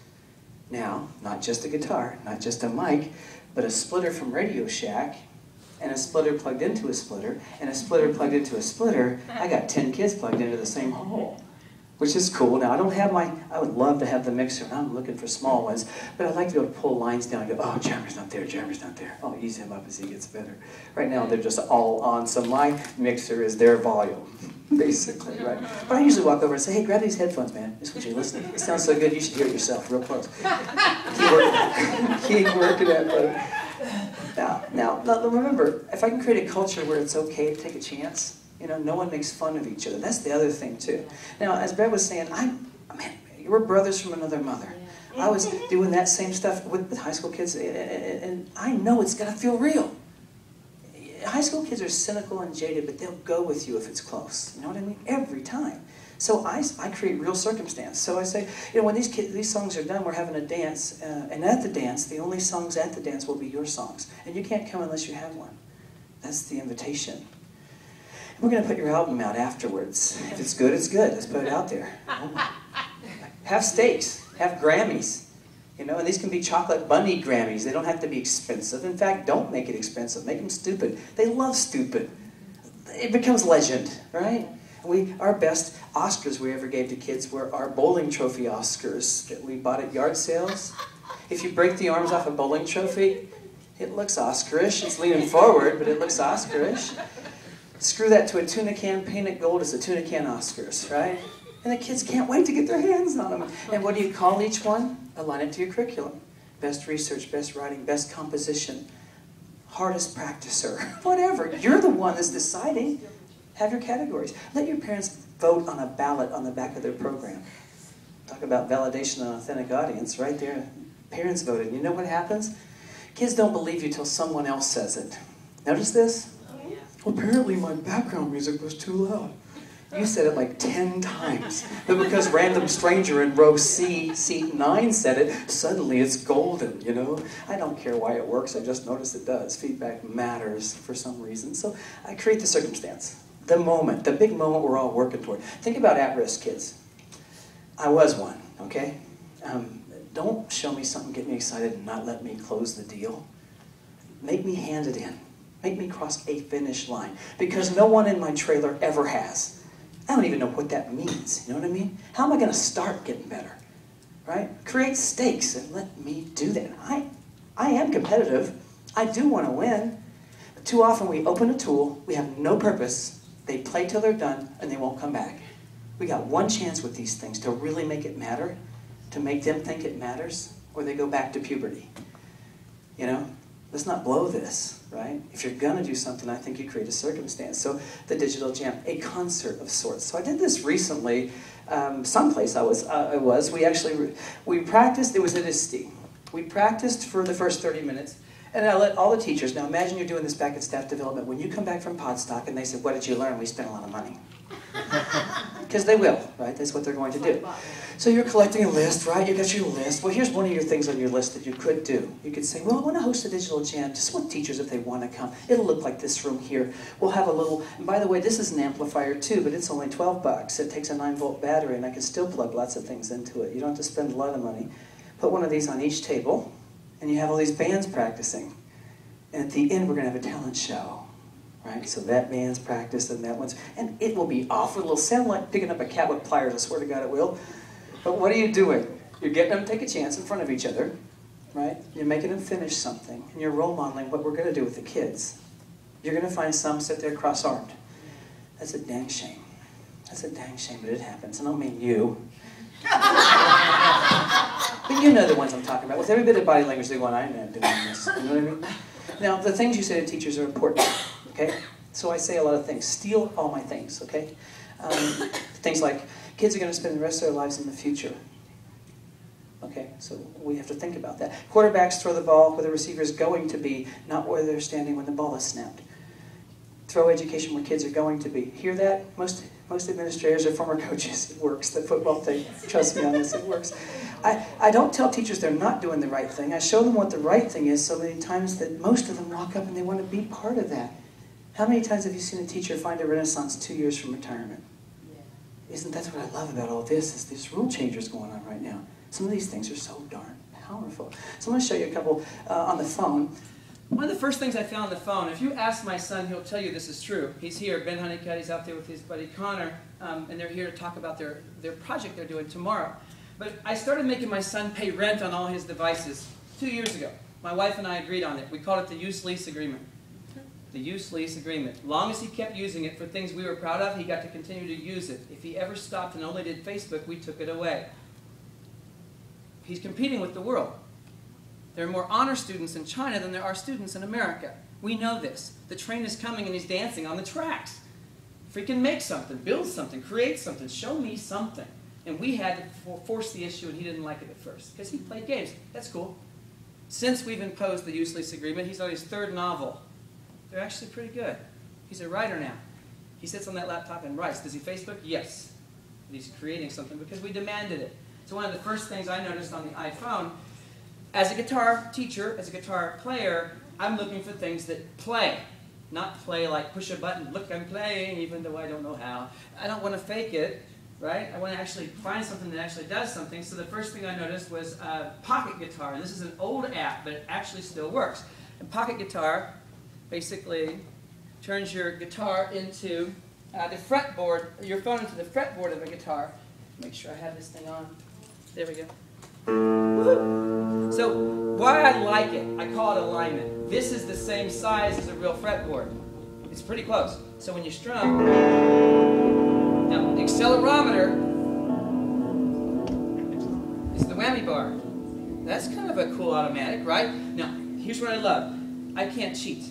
Now, not just a guitar, not just a mic, but a splitter from Radio Shack, and a splitter plugged into a splitter, and a splitter plugged into a splitter. I got 10 kids plugged into the same hole, which is cool. Now, I don't have my, I would love to have the mixer, and I'm looking for small ones, but I'd like to be able to pull lines down and go, oh, Jammer's not there, Jammer's not there. Oh, ease him up as he gets better. Right now, they're just all on, so my mixer is their volume, basically, right? But I usually walk over and say, hey, grab these headphones, man. This is what you're listening. It sounds so good, you should hear it yourself, real close. Keep working, keep working at it, now, now, remember, if I can create a culture where it's okay to take a chance, you know, no one makes fun of each other. That's the other thing too. Now, as Brad was saying, I, man, we're brothers from another mother. I was doing that same stuff with, with high school kids, and, I know it's gotta feel real. High school kids are cynical and jaded, but they'll go with you if it's close. You know what I mean? Every time. So I, I create real circumstance. So I say, you know, when these kids, these songs are done, we're having a dance, uh, and at the dance, the only songs at the dance will be your songs, and you can't come unless you have one. That's the invitation. We're gonna put your album out afterwards. If it's good, it's good. Let's put it out there. Have steaks. Have Grammys. You know, and these can be chocolate bunny Grammys. They don't have to be expensive. In fact, don't make it expensive. Make them stupid. They love stupid. It becomes legend, right? We, our best Oscars we ever gave to kids were our bowling trophy Oscars that we bought at yard sales. If you break the arms off a bowling trophy, it looks Oscarish. It's leaning forward, but it looks Oscarish. Screw that to a tuna can, paint it gold, it's a tuna can Oscars, right? And the kids can't wait to get their hands on them. And what do you call each one? Align it to your curriculum. Best research, best writing, best composition, hardest practicer, whatever. You're the one that's deciding. Have your categories. Let your parents vote on a ballot on the back of their program. Talk about validation and authentic audience right there. Parents voted. You know what happens? Kids don't believe you till someone else says it. Notice this? Apparently my background music was too loud. You said it like 10 times. But because random stranger in row C, seat 9 said it, suddenly it's golden, you know? I don't care why it works, I just notice it does. Feedback matters for some reason. So I create the circumstance, the moment, the big moment we're all working toward. Think about at risk kids. I was one, okay? Um, don't show me something, get me excited, and not let me close the deal. Make me hand it in. Make me cross a finish line. Because no one in my trailer ever has. I don't even know what that means. You know what I mean? How am I going to start getting better? Right? Create stakes and let me do that. I, I am competitive. I do want to win. But too often we open a tool, we have no purpose, they play till they're done, and they won't come back. We got one chance with these things to really make it matter, to make them think it matters, or they go back to puberty. You know? Let's not blow this, right? If you're gonna do something, I think you create a circumstance. So the digital jam, a concert of sorts. So I did this recently, um, someplace I was. Uh, I was. We actually we practiced. It was at ISTE. We practiced for the first 30 minutes, and I let all the teachers. Now imagine you're doing this back at staff development. When you come back from Podstock and they said, "What did you learn?" We spent a lot of money. Because they will, right? That's what they're going to do. So you're collecting a list, right? You got your list. Well, here's one of your things on your list that you could do. You could say, well, I want to host a digital jam just with teachers if they want to come. It'll look like this room here. We'll have a little, and by the way, this is an amplifier too, but it's only 12 bucks. It takes a 9 volt battery and I can still plug lots of things into it. You don't have to spend a lot of money. Put one of these on each table and you have all these bands practicing. And at the end, we're going to have a talent show right? So that band's practiced and that one's, and it will be awful. It'll sound like picking up a cat with pliers, I swear to God it will. But what are you doing? You're getting them to take a chance in front of each other, right? You're making them finish something, and you're role modeling what we're going to do with the kids. You're going to find some sit there cross-armed. That's a dang shame. That's a dang shame, but it happens. And I don't mean you. but you know the ones I'm talking about. With every bit of body language they want, I'm not doing this. You know what I mean? Now, the things you say to teachers are important, okay? So I say a lot of things. Steal all my things, okay? Um, things like, kids are going to spend the rest of their lives in the future. Okay, so we have to think about that. Quarterbacks throw the ball where the receiver is going to be, not where they're standing when the ball is snapped. Throw education where kids are going to be. Hear that? Most, most administrators are former coaches. It works. The football thing, trust me on this, it works. I, I don't tell teachers they're not doing the right thing. I show them what the right thing is so many times that most of them walk up and they want to be part of that. How many times have you seen a teacher find a renaissance two years from retirement? Isn't that what I love about all this? Is this rule changers going on right now? Some of these things are so darn powerful. So I'm going to show you a couple uh, on the phone. One of the first things I found on the phone, if you ask my son, he'll tell you this is true. He's here, Ben Honeycutt, he's out there with his buddy Connor, um, and they're here to talk about their, their project they're doing tomorrow. But I started making my son pay rent on all his devices two years ago. My wife and I agreed on it. We called it the use lease agreement. The use lease agreement. Long as he kept using it for things we were proud of, he got to continue to use it. If he ever stopped and only did Facebook, we took it away. He's competing with the world. There are more honor students in China than there are students in America. We know this. The train is coming and he's dancing on the tracks. Freaking make something, build something, create something, show me something. And we had to for- force the issue, and he didn't like it at first because he played games. That's cool. Since we've imposed the use lease agreement, he's on his third novel. They're actually pretty good. He's a writer now. He sits on that laptop and writes. Does he Facebook? Yes. And he's creating something because we demanded it. So one of the first things I noticed on the iPhone, as a guitar teacher, as a guitar player, I'm looking for things that play. Not play like push a button, look, I'm playing, even though I don't know how. I don't want to fake it, right? I want to actually find something that actually does something. So the first thing I noticed was uh, Pocket Guitar. And this is an old app, but it actually still works. And Pocket Guitar basically turns your guitar into uh, the fretboard, your phone into the fretboard of a guitar. Make sure I have this thing on. There we go. So why I like it, I call it alignment. This is the same size as a real fretboard. It's pretty close. So when you strum, now the accelerometer is the whammy bar. That's kind of a cool automatic, right? Now, here's what I love. I can't cheat.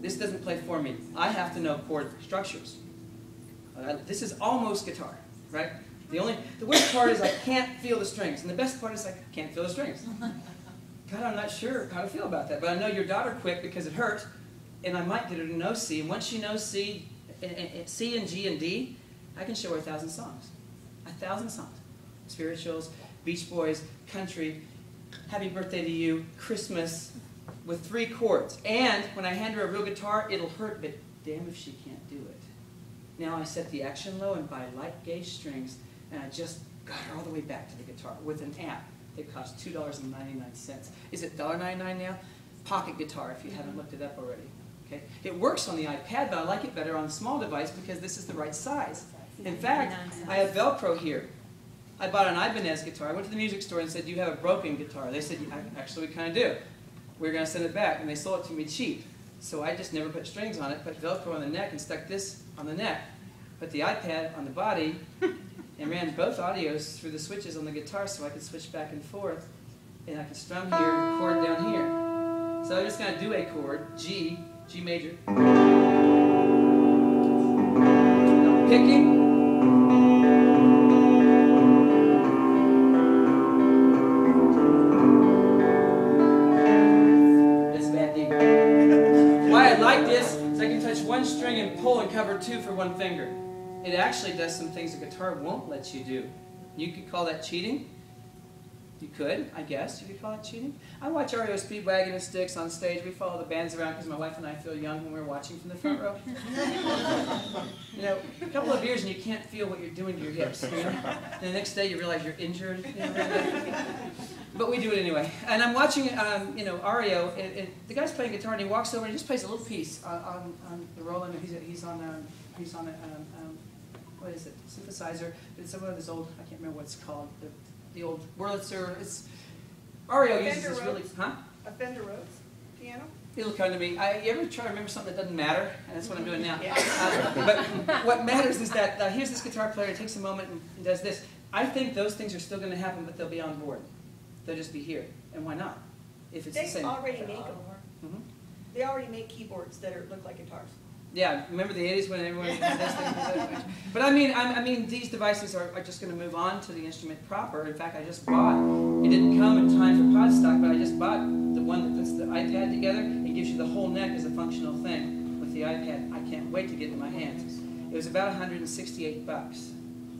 This doesn't play for me. I have to know chord structures. Uh, this is almost guitar, right? The only the worst part is I can't feel the strings, and the best part is I can't feel the strings. God, I'm not sure how to feel about that, but I know your daughter quit because it hurt, and I might get her to know C. And once she knows C, and, and, C and G and D, I can show her a thousand songs, a thousand songs, spirituals, Beach Boys, country, Happy Birthday to You, Christmas, with three chords. And when I hand her a real guitar, it'll hurt, but damn if she can't do it. Now I set the action low and buy light gauge strings, and I just got her all the way back to the guitar with an app that costs $2.99. Is it $1.99 now? Pocket guitar, if you haven't looked it up already. Okay? It works on the iPad, but I like it better on a small device because this is the right size. In fact, I have Velcro here. I bought an Ibanez guitar. I went to the music store and said, do you have a broken guitar? They said, "Yeah, actually, we kind of do. We're going to send it back. And they sold it to me cheap. So I just never put strings on it, put Velcro on the neck, and stuck this on the neck. Put the iPad on the body, and ran both audios through the switches on the guitar so I could switch back and forth. And I could strum here and chord down here. So I'm just going to do a chord, G, G major. Now picking. Cover two for one finger. It actually does some things a guitar won't let you do. You could call that cheating. You could, I guess. You could call it cheating. I watch REO Speedwagon and Styx on stage. We follow the bands around because my wife and I feel young when we're watching from the front row. you know, a couple of beers and you can't feel what you're doing to your hips. You know? And the next day you realize you're injured. You know? But we do it anyway. And I'm watching, um, you know, REO. And, and the guy's playing guitar and he walks over and he just plays a little piece on, on, on the Roland. He's, he's on, um, he's on a, um, um, what is it, synthesizer. It's some of those old, I can't remember what it's called, the, the old Wurlitzer. It's, REO uses this really, huh? A Fender Rhodes piano? It'll come to me. I, you ever try to remember something that doesn't matter? And that's what I'm doing now. Yeah. Uh, but what matters is that uh, here's this guitar player, He takes a moment and, and does this. I think those things are still going to happen, but they'll be on board. They'll just be here. And why not? If it's the They same. already make them. Mhm. They already make keyboards that are, look like guitars. Yeah, remember the 80s when everyone did this? But I mean, I, I mean, these devices are, are just going to move on to the instrument proper. In fact, I just bought, it didn't come in time for Podstock, but I just bought the one that puts the iPad together. It gives you the whole neck as a functional thing with the iPad. I can't wait to get it in my hands. It was about 168 bucks.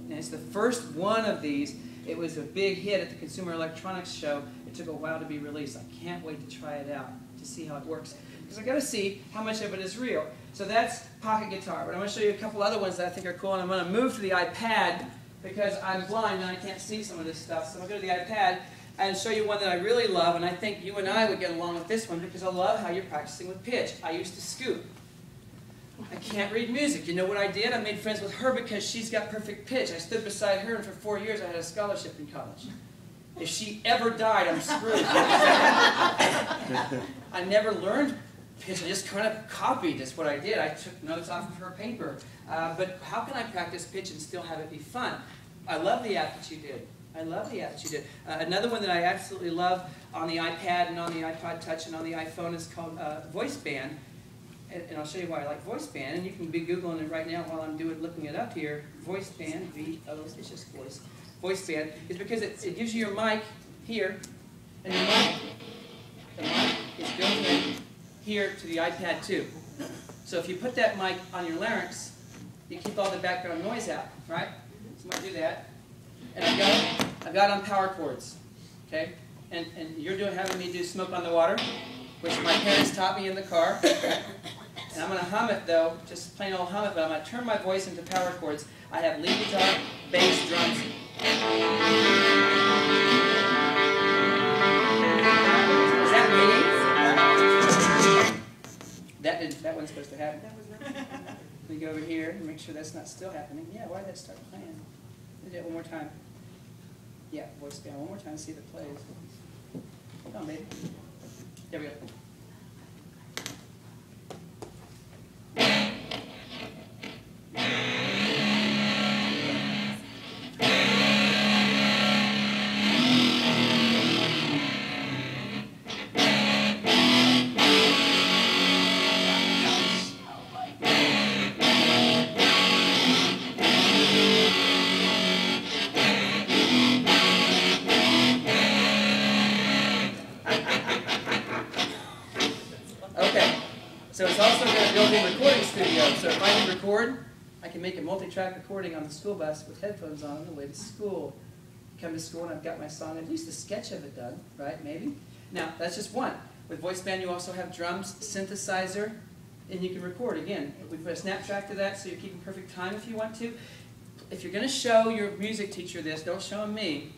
And it's the first one of these. It was a big hit at the Consumer Electronics Show. It took a while to be released. I can't wait to try it out to see how it works. Because I got to see how much of it is real. So that's pocket guitar. But I'm going to show you a couple other ones that I think are cool. And I'm going to move to the iPad because I'm blind and I can't see some of this stuff. So I'm going to go to the iPad and show you one that I really love. And I think you and I would get along with this one because I love how you're practicing with pitch. I used to scoop. I can't read music. You know what I did? I made friends with her because she's got perfect pitch. I stood beside her, and for four years I had a scholarship in college. If she ever died, I'm screwed. I never learned pitch. I just kind of copied. That's what I did. I took notes off of her paper. Uh, but how can I practice pitch and still have it be fun? I love the app that you did. I love the app that you did. Uh, another one that I absolutely love on the iPad and on the iPod Touch and on the iPhone is called uh, VoiceBand. And, and I'll show you why I like VoiceBand. And you can be Googling it right now while I'm doing looking it up here. VoiceBand, V-O, it's just voice. voice band is because it, it gives you your mic here, and your mic, the mic is built in here to the iPad too. So if you put that mic on your larynx, you keep all the background noise out, right? So I'm gonna do that. And I've got, I've got on power chords, okay? And, and you're doing, having me do Smoke on the Water, which my parents taught me in the car. And I'm gonna hum it though, just plain old hum it, but I'm gonna turn my voice into power chords. I have lead guitar, bass, drums. Is that meaning? That didn't, that wasn't supposed to happen. Let me go over here and make sure that's not still happening. Yeah, why did that start playing? Let me do it one more time. Yeah, voice down. One more time, see if it plays. Come on, baby. There we go. Multi-track recording on the school bus with headphones on on the way to school. Come to school and I've got my song, at least a sketch of it done, right? Maybe. Now that's just one. With voice band, you also have drums, synthesizer, and you can record again. We put a snap track to that, so you're keeping perfect time if you want to. If you're going to show your music teacher this, don't show him me.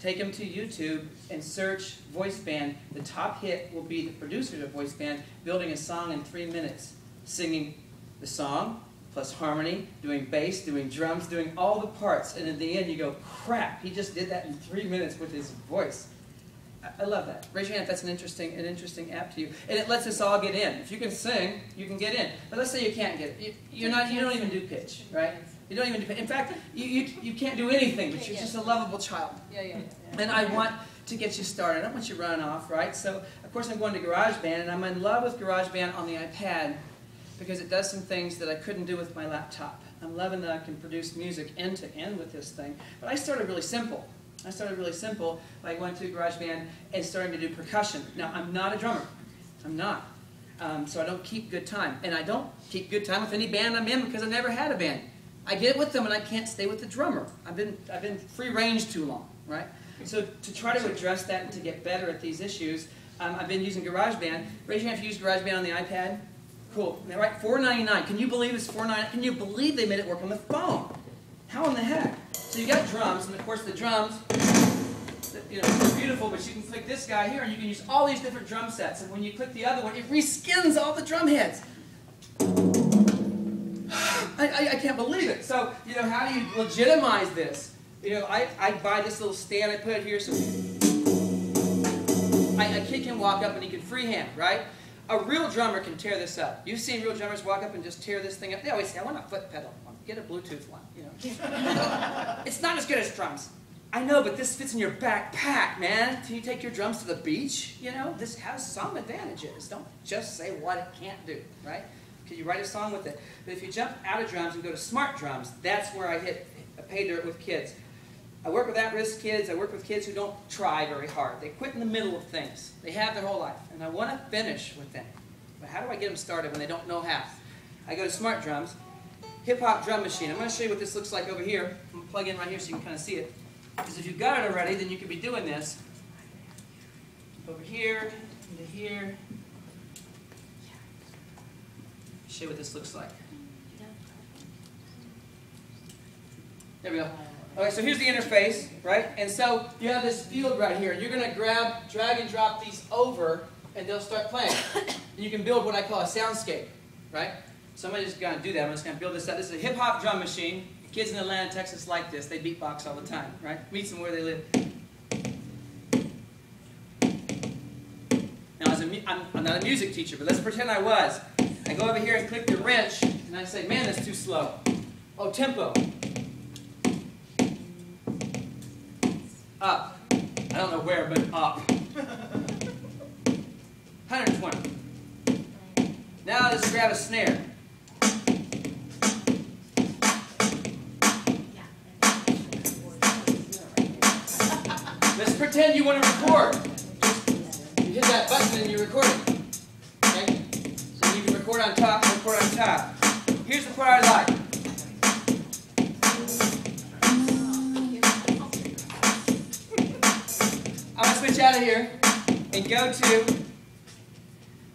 Take them to YouTube and search voice band. The top hit will be the producers of voice band building a song in three minutes, singing the song plus harmony, doing bass, doing drums, doing all the parts. And in the end, you go, crap, he just did that in three minutes with his voice. I- I love that. Raise your hand if that's an interesting, an interesting app to you. And it lets us all get in. If you can sing, you can get in. But let's say you can't get it. You, you're not, you don't even do pitch, right? You don't even do pitch. In fact, you, you, you can't do anything, but you're just a lovable child. Yeah, yeah, yeah. And I want to get you started. I don't want you running off, right? So, of course, I'm going to GarageBand, and I'm in love with GarageBand on the iPad because it does some things that I couldn't do with my laptop. I'm loving that I can produce music end to end with this thing. But I started really simple. I started really simple by going to GarageBand and starting to do percussion. Now, I'm not a drummer. I'm not. Um, so I don't keep good time. And I don't keep good time with any band I'm in because I never had a band. I get with them and I can't stay with the drummer. I've been, I've been free range too long, right? So to try to address that and to get better at these issues, um, I've been using GarageBand. Raise your hand if you use GarageBand on the iPad. Cool. Now, right, $4.99. Can you believe it's $4.99? Can you believe they made it work on the phone? How in the heck? So you got drums, and of course the drums, you know, they're beautiful, but you can click this guy here, and you can use all these different drum sets. And when you click the other one, it reskins all the drum heads. I, I, I can't believe it. So, you know, how do you legitimize this? You know, I, I buy this little stand, I put it here so I, a kid can walk up and he can freehand, right? A real drummer can tear this up. You've seen real drummers walk up and just tear this thing up. They always say, I want a foot pedal. Get a Bluetooth one, you know. it's not as good as drums. I know, but this fits in your backpack, man. Can you take your drums to the beach? You know, this has some advantages. Don't just say what it can't do, right? Can you write a song with it? But if you jump out of drums and go to smart drums, that's where I hit a pay dirt with kids. I work with at-risk kids. I work with kids who don't try very hard. They quit in the middle of things. They have their whole life, and I want to finish with them. But how do I get them started when they don't know how? I go to smart drums, hip-hop drum machine. I'm going to show you what this looks like over here. I'm going to plug in right here so you can kind of see it. Because if you've got it already, then you could be doing this. Over here, into here. Show you what this looks like. There we go. Okay, so here's the interface, right? And so you have this field right here. You're going to grab, drag and drop these over, and they'll start playing. and you can build what I call a soundscape, right? So I'm just going to do that. I'm just going to build this up. This is a hip-hop drum machine. Kids in Atlanta, Texas like this. They beatbox all the time, right? Meets them where they live. Now, as a, I'm, I'm not a music teacher, but let's pretend I was. I go over here and click the wrench, and I say, man, that's too slow. Oh, tempo. Up. I don't know where, but up. 120. Now let's grab a snare. Let's pretend you want to record. You hit that button and you're recording. Okay? So you can record on top, record on top. Here's the part I like. Out of here and go to,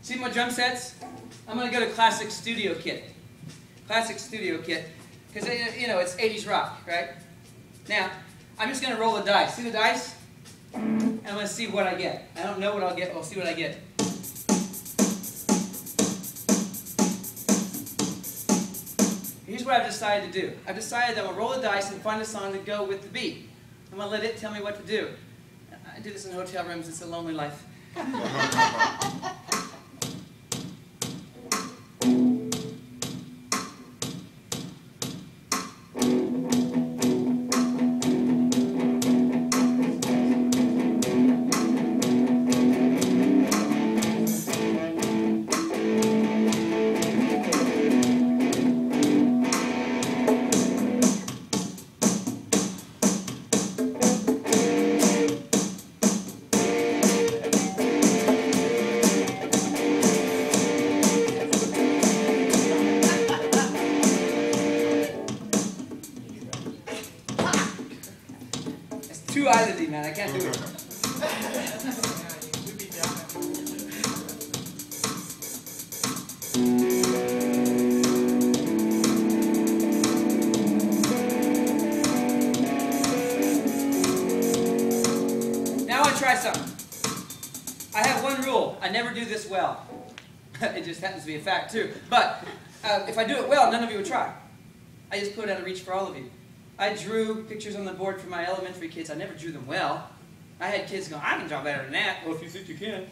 see my drum sets? I'm gonna go to Classic Studio Kit. Classic Studio Kit, because uh, you know, it's 80s rock, right? Now, I'm just gonna roll the dice. See the dice? And I'm gonna see what I get. I don't know what I'll get, but I'll see what I get. Here's what I've decided to do. I've decided that I'm gonna roll the dice and find a song to go with the beat. I'm gonna let it tell me what to do. I do this in hotel rooms, it's a lonely life. to be a fact, too. But uh, if I do it well, none of you would try. I just put it out of reach for all of you. I drew pictures on the board for my elementary kids. I never drew them well. I had kids go, I can draw better than that. Well, if you think you can.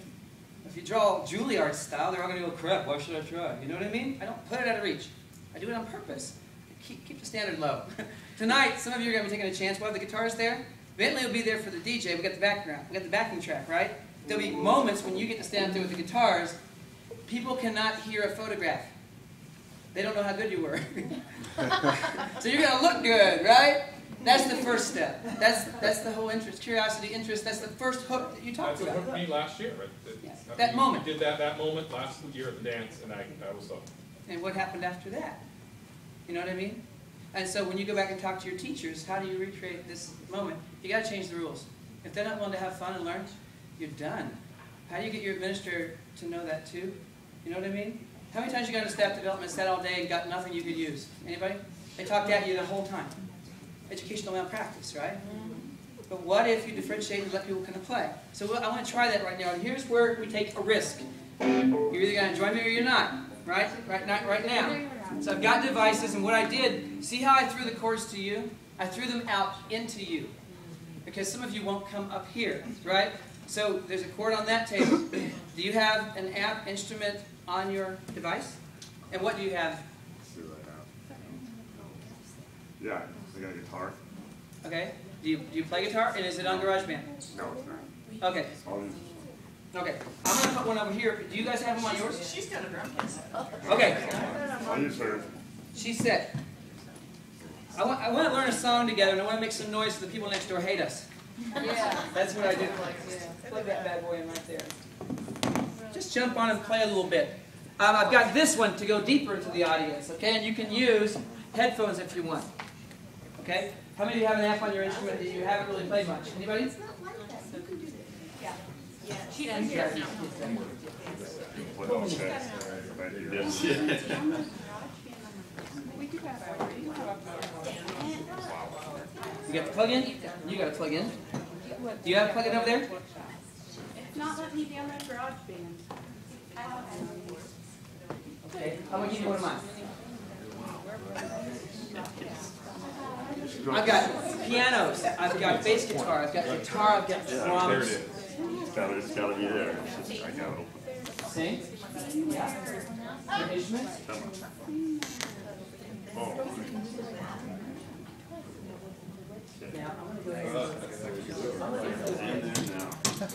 If you draw Juilliard style, they're all going to go, crap, why should I try? You know what I mean? I don't put it out of reach. I do it on purpose. Keep, keep the standard low. Tonight, some of you are going to be taking a chance. We'll have the guitars there. Bentley will be there for the DJ. We got the background. We got the backing track, right? There'll be moments when you get to stand up there with the guitars. People cannot hear a photograph. They don't know how good you were. so you're going to look good, right? That's the first step. That's that's the whole interest, curiosity, interest. That's the first hook that you talked That's about. hooked me last year. right? That- Yes. I That moment. We did that, that moment last year at the dance, and I, I was hooked. And what happened after that? You know what I mean? And so when you go back and talk to your teachers, how do you recreate this moment? You got to change the rules. If they're not willing to have fun and learn, you're done. How do you get your administrator to know that too? You know what I mean? How many times you got to staff development, sat all day and got nothing you could use? Anybody? They talked at you the whole time. Educational malpractice, right? Mm-hmm. But what if you differentiate and let people kind of play? So I want to try that right now. And here's where we take a risk. You're either going to join me or you're not, right? Right, not right now. So I've got devices, and what I did, see how I threw the chords to you? I threw them out into you. Because some of you won't come up here, right? So there's a chord on that table. Do you have an app instrument on your device? And what do you have? Yeah, I got a guitar. Okay. Do you, do you play guitar? And is it on GarageBand? No, it's not. Okay. Okay. I'm going to put one over here. Do you guys have them on yours? She's got a drum kit. Okay. I'll use her. She said, I want, I want to learn a song together and I want to make some noise so the people next door hate us. Yeah. That's what I do. Yeah. Plug that bad boy in right there. Just jump on and play a little bit. Um, I've got this one to go deeper into the audience, okay? And you can use headphones if you want. Okay? How many of you have an app on your instrument that you haven't really played much? Anybody? She does. What else? Okay. Thank you. Yes. You got the plug in? You got a plug in. Do you have a plug in over there? It's not letting me download GarageBand. Okay. I'm gonna give you one of mine. I've got pianos. I've got bass guitar. I've got guitar. I've got There it drums. is. It's gotta, it's gotta be there. It's just, I gotta open. Sing. Yeah. Your instrument. Oh. Now I'm gonna go ahead. and- how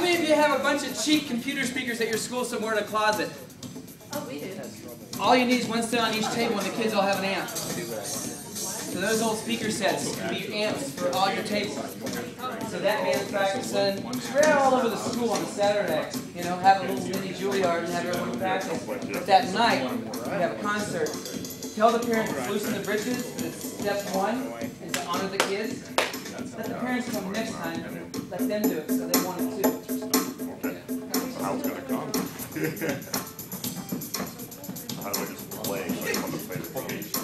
many of you have a bunch of cheap computer speakers at your school somewhere in a closet? Oh. All you need is one set on each table and the kids all have an amp. So those old speaker sets can be amps for all your tables. So that man's practicing. Spread all over the school on a Saturday. You know, have a little mini Juilliard and have everyone practice. But that night, we have a concert. Tell the parents to loosen the britches. That step one is to honor the kids. Let the parents come next time let them do it so they want it too. I was gonna come. like, on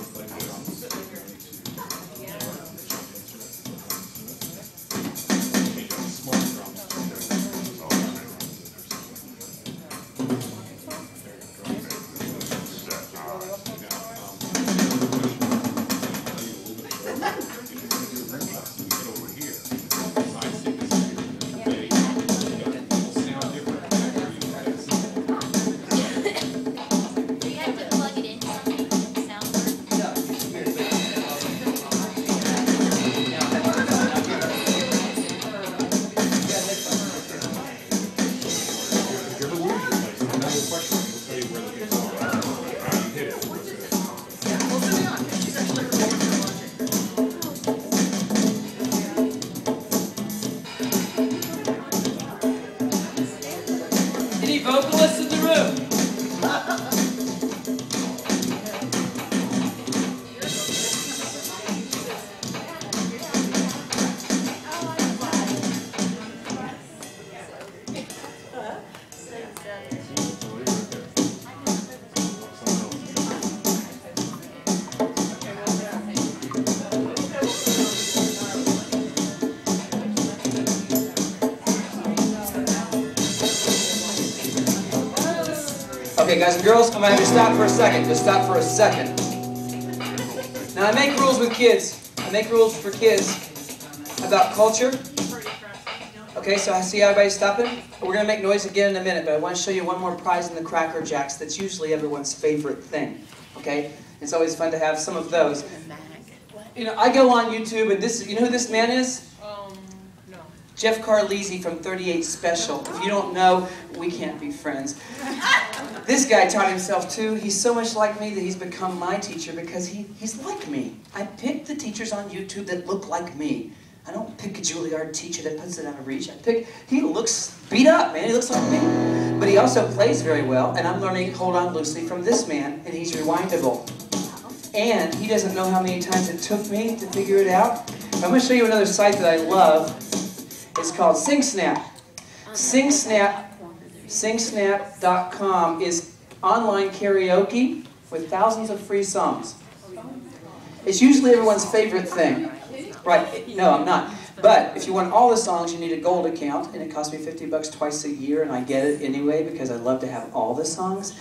Okay, guys and girls, I'm gonna have you stop for a second. Just stop for a second. Now, I make rules with kids. I make rules for kids about culture. Okay, so I see everybody stopping. We're gonna make noise again in a minute, but I want to show you one more prize in the Cracker Jacks that's usually everyone's favorite thing. Okay, it's always fun to have some of those. You know, I go on YouTube, and this, you know who this man is? Jeff Carlisi from 38 Special. If you don't know, we can't be friends. This guy taught himself too. He's so much like me that he's become my teacher because he, he's like me. I pick the teachers on YouTube that look like me. I don't pick a Juilliard teacher that puts it out of reach. I pick, he looks beat up, man. He looks like me. But he also plays very well, and I'm learning Hold On Loosely from this man, and he's rewindable. And he doesn't know how many times it took me to figure it out. I'm going to show you another site that I love. It's called SingSnap. SingSnap, SingSnap.com is online karaoke with thousands of free songs. It's usually everyone's favorite thing. Right, no, I'm not. But if you want all the songs, you need a gold account, and it costs me 50 bucks twice a year, and I get it anyway because I love to have all the songs.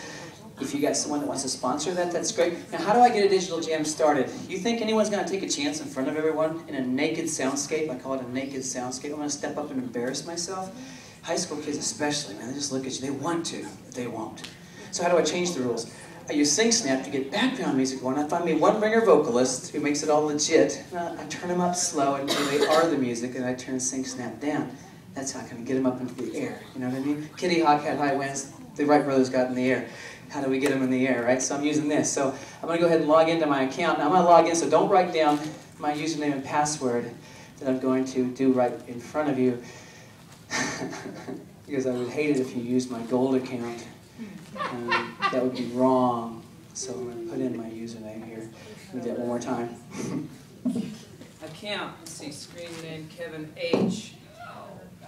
If you got someone that wants to sponsor that, that's great. Now, how do I get a digital jam started? You think anyone's going to take a chance in front of everyone in a naked soundscape? I call it a naked soundscape. I'm going to step up and embarrass myself. High school kids especially, man, they just look at you. They want to, but they won't. So how do I change the rules? I use SingSnap to get background music going. I find me one ringer vocalist who makes it all legit. I, turn them up slow until they are the music, and I turn SingSnap down. That's how I can get them up into the air. You know what I mean? Kitty Hawk had high winds. The Wright brothers got in the air. How do we get them in the air, right? So I'm using this. So I'm going to go ahead and log into my account. Now I'm going to log in, so don't write down my username and password that I'm going to do right in front of you. because I would hate it if you used my gold account. Um, that would be wrong. So I'm going to put in my username here. Do that one more time. Account, let's see, screen name Kevin H.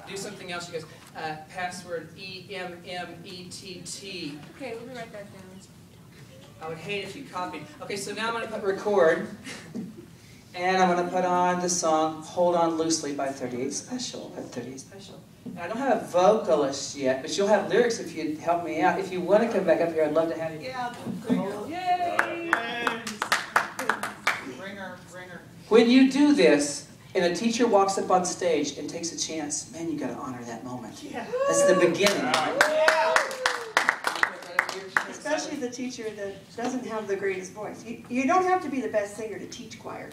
Do something else, you guys. Uh, password E M M E T T. Okay, let me write that down. I would hate if you copied. Okay, so now I'm I'm gonna put put record. And I'm going to put on the song Hold On Loosely by 38 Special. By 38 Special. Now, I don't have a vocalist yet, but you'll have lyrics if you help me out. If you want to come back up here, I'd love to have you. Yeah, Yay! Bring her, bring her. When you do this, and a teacher walks up on stage and takes a chance, man, you got to honor that moment. That's the beginning. Especially the teacher that doesn't have the greatest voice. You, you don't have to be the best singer to teach choir.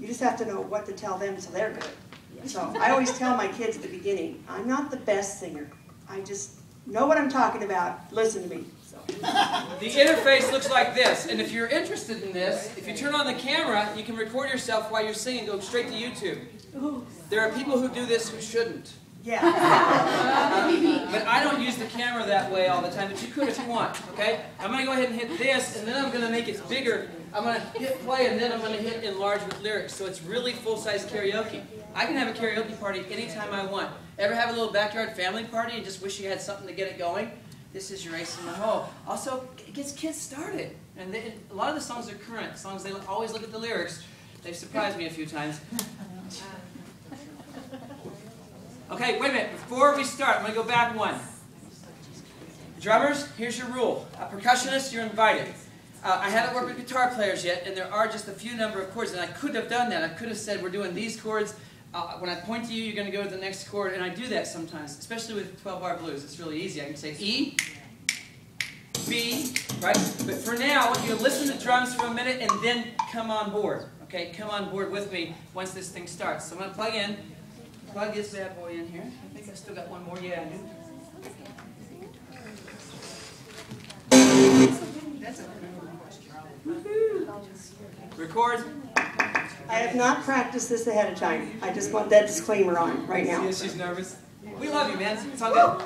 You just have to know what to tell them so they're good. So I always tell my kids at the beginning, I'm not the best singer. I just know what I'm talking about. Listen to me. The interface looks like this, and if you're interested in this, if you turn on the camera, you can record yourself while you're singing, go straight to YouTube. There are people who do this who shouldn't. Yeah. But I don't use the camera that way all the time, but you could if you want, okay? I'm gonna go ahead and hit this, and then I'm gonna make it bigger. I'm gonna hit play, and then I'm gonna hit enlarge with lyrics, so it's really full-size karaoke. I can have a karaoke party anytime I want. Ever have a little backyard family party and just wish you had something to get it going? This is your ace in the hole. Also, it gets kids started. And they, a lot of the songs are current, songs they always look at the lyrics. They've surprised me a few times. Okay, wait a minute. Before we start, I'm going to go back one. Drummers, here's your rule. A percussionist, you're invited. Uh, I haven't worked with guitar players yet, and there are just a few number of chords, and I could have done that. I could have said, we're doing these chords. Uh, when I point to you, you're going to go to the next chord, and I do that sometimes, especially with 12-bar blues. It's really easy. I can say E, B, right? But for now, I want you to listen to drums for a minute, and then come on board. Okay, come on board with me once this thing starts. So I'm going to plug in. Plug this bad boy in here. I think I still got one more. Yeah. Record. I have not practiced this ahead of time. I just want that disclaimer on right now. She's nervous. We love you, man. It's all good.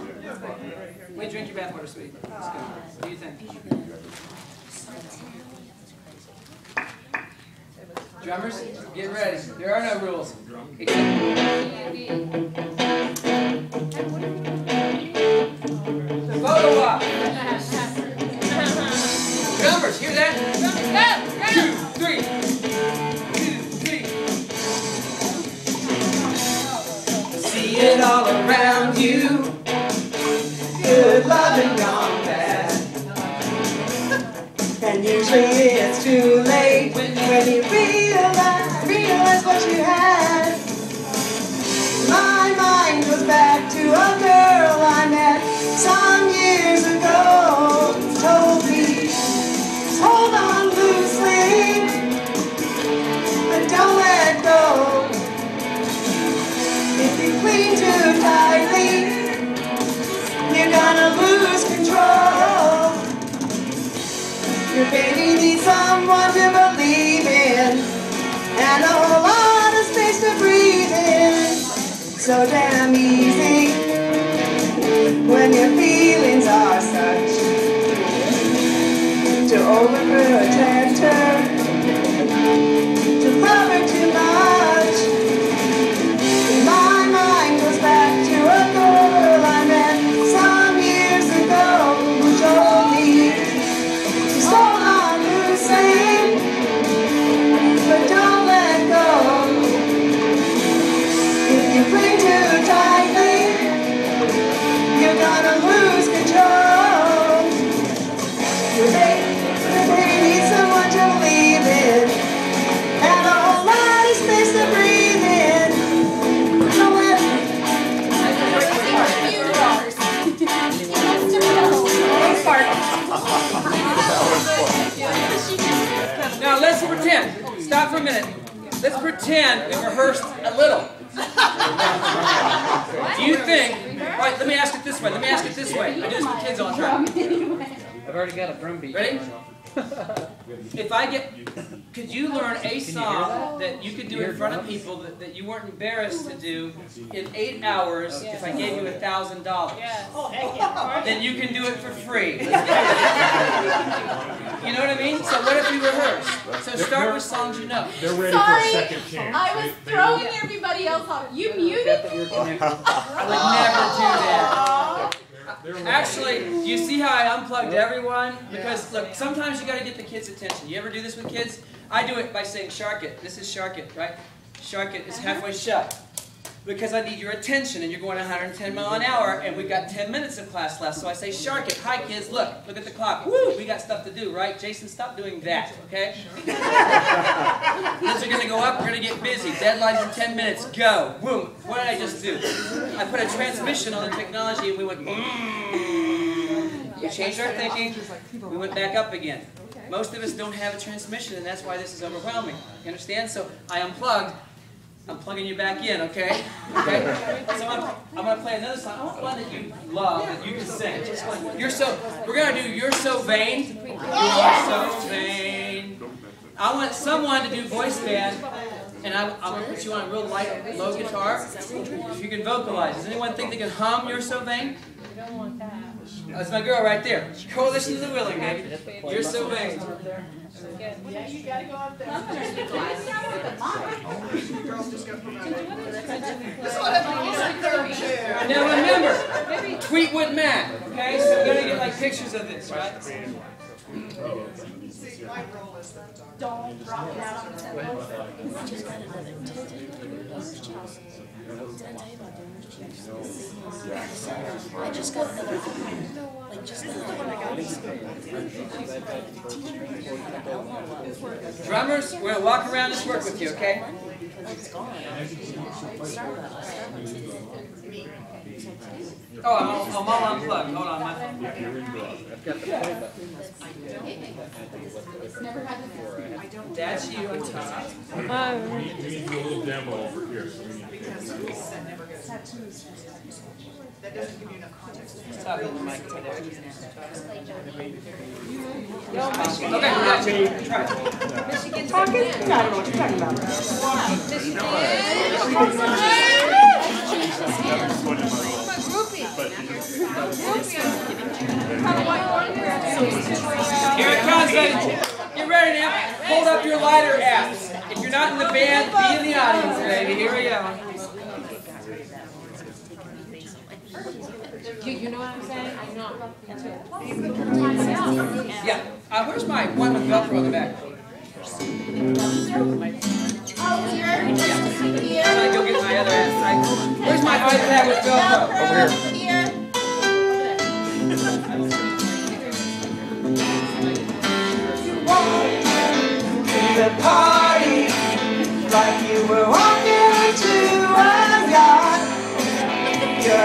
Wait, drink your bathwater. Let's. What do you think? Drummers, get ready. There are no rules. The photo op. Drummers, hear that? It all around you. Good love and gone bad. And usually it's too late when you tightly, you're gonna lose control. Your baby needs someone to believe in, and a whole lot of space to breathe in. So damn easy when your feelings are such to overprotect her, Stop for a minute. Let's pretend we rehearsed a little. Do you think? All right, let me ask it this way. Let me ask it this way. I do this with kids all the time. I've already got a drum beat. Ready? If I get, could you learn a song that you could do in front of people that, that you weren't embarrassed to do in eight hours if I gave you a thousand dollars? Oh, heck yeah. Then you can do it for free. You know what I mean? So what if we rehearse? So start with songs you know. They're ready Sorry, for a second chance. I was They- they- throwing everybody else off. You muted me? I would never do that. Actually, you see how I unplugged everyone? Because look, sometimes you got to get the kids' attention. You ever do this with kids? I do it by saying shark it. This is shark it, right? Shark it is uh-huh. halfway shut. Because I need your attention and you're going 110 mile an hour and we've got 10 minutes of class left. So I say shark it. Hi kids, look, look at the clock. Woo, we got stuff to do, right? Jason, stop doing that, okay? Kids are gonna go up, we're gonna get busy. Deadline's in 10 minutes, go. Boom. What did I just do? I put a transmission on the technology and we went mm. We changed our thinking, we went back up again. Most of us don't have a transmission and that's why this is overwhelming. You understand? So I unplugged. I'm plugging you back in, okay? Okay? So I'm, I'm gonna play another song. I want one that you love, that you can sing. Just one. You're so, we're gonna do You're So Vain. You're so vain. I want someone to do voice band, and I, I'm gonna put you on a real light, low guitar. If you can vocalize. Does anyone think they can hum You're So Vain? That's my girl right there. Coalition of the Willing, baby. You're so vain. Yeah, you gotta go up there. Now remember, tweet with Matt, okay? So we're gonna get like pictures of this, right? Don't drop it out on the table. I just got another like just the one Drummers, we're gonna walk around this work with you, okay? Oh, I'm all, I'm all unplugged. Hold on, my phone. That's you on top. We need, we need to do a little demo over here, so we need to. That doesn't give you enough context. Mike, over there. Michigan. Okay. Michigan. Talking? I don't know what you're talking about. Here it comes, ladies. Get ready now. Hold up your lighter apps. If you're not in the band, be in the audience, baby. Here we go. You, you know what I'm saying? I'm not. Yeah. Uh, where's my one with Velcro on the back? Yeah. I'm gonna go get my other ass. Where's my iPad with Velcro? Over here. to the party like you were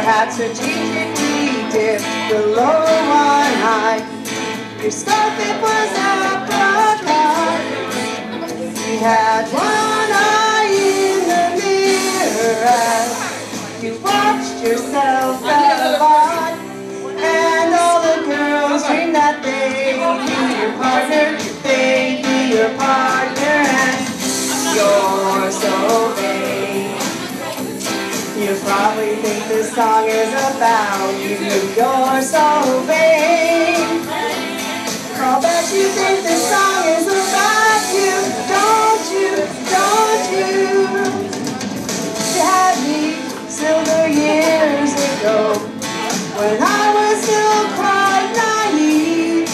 Your hat strategically dipped below one eye. Your it was apricot. You had one eye in the mirror as you watched yourself at a lot. And all the girls dream that they will be your partner, they'd be your partner, and you're You probably think this song is about you, you're so vain. I'll bet you think this song is about you, don't you, don't you? You had me silver years ago. When I was still quite naive,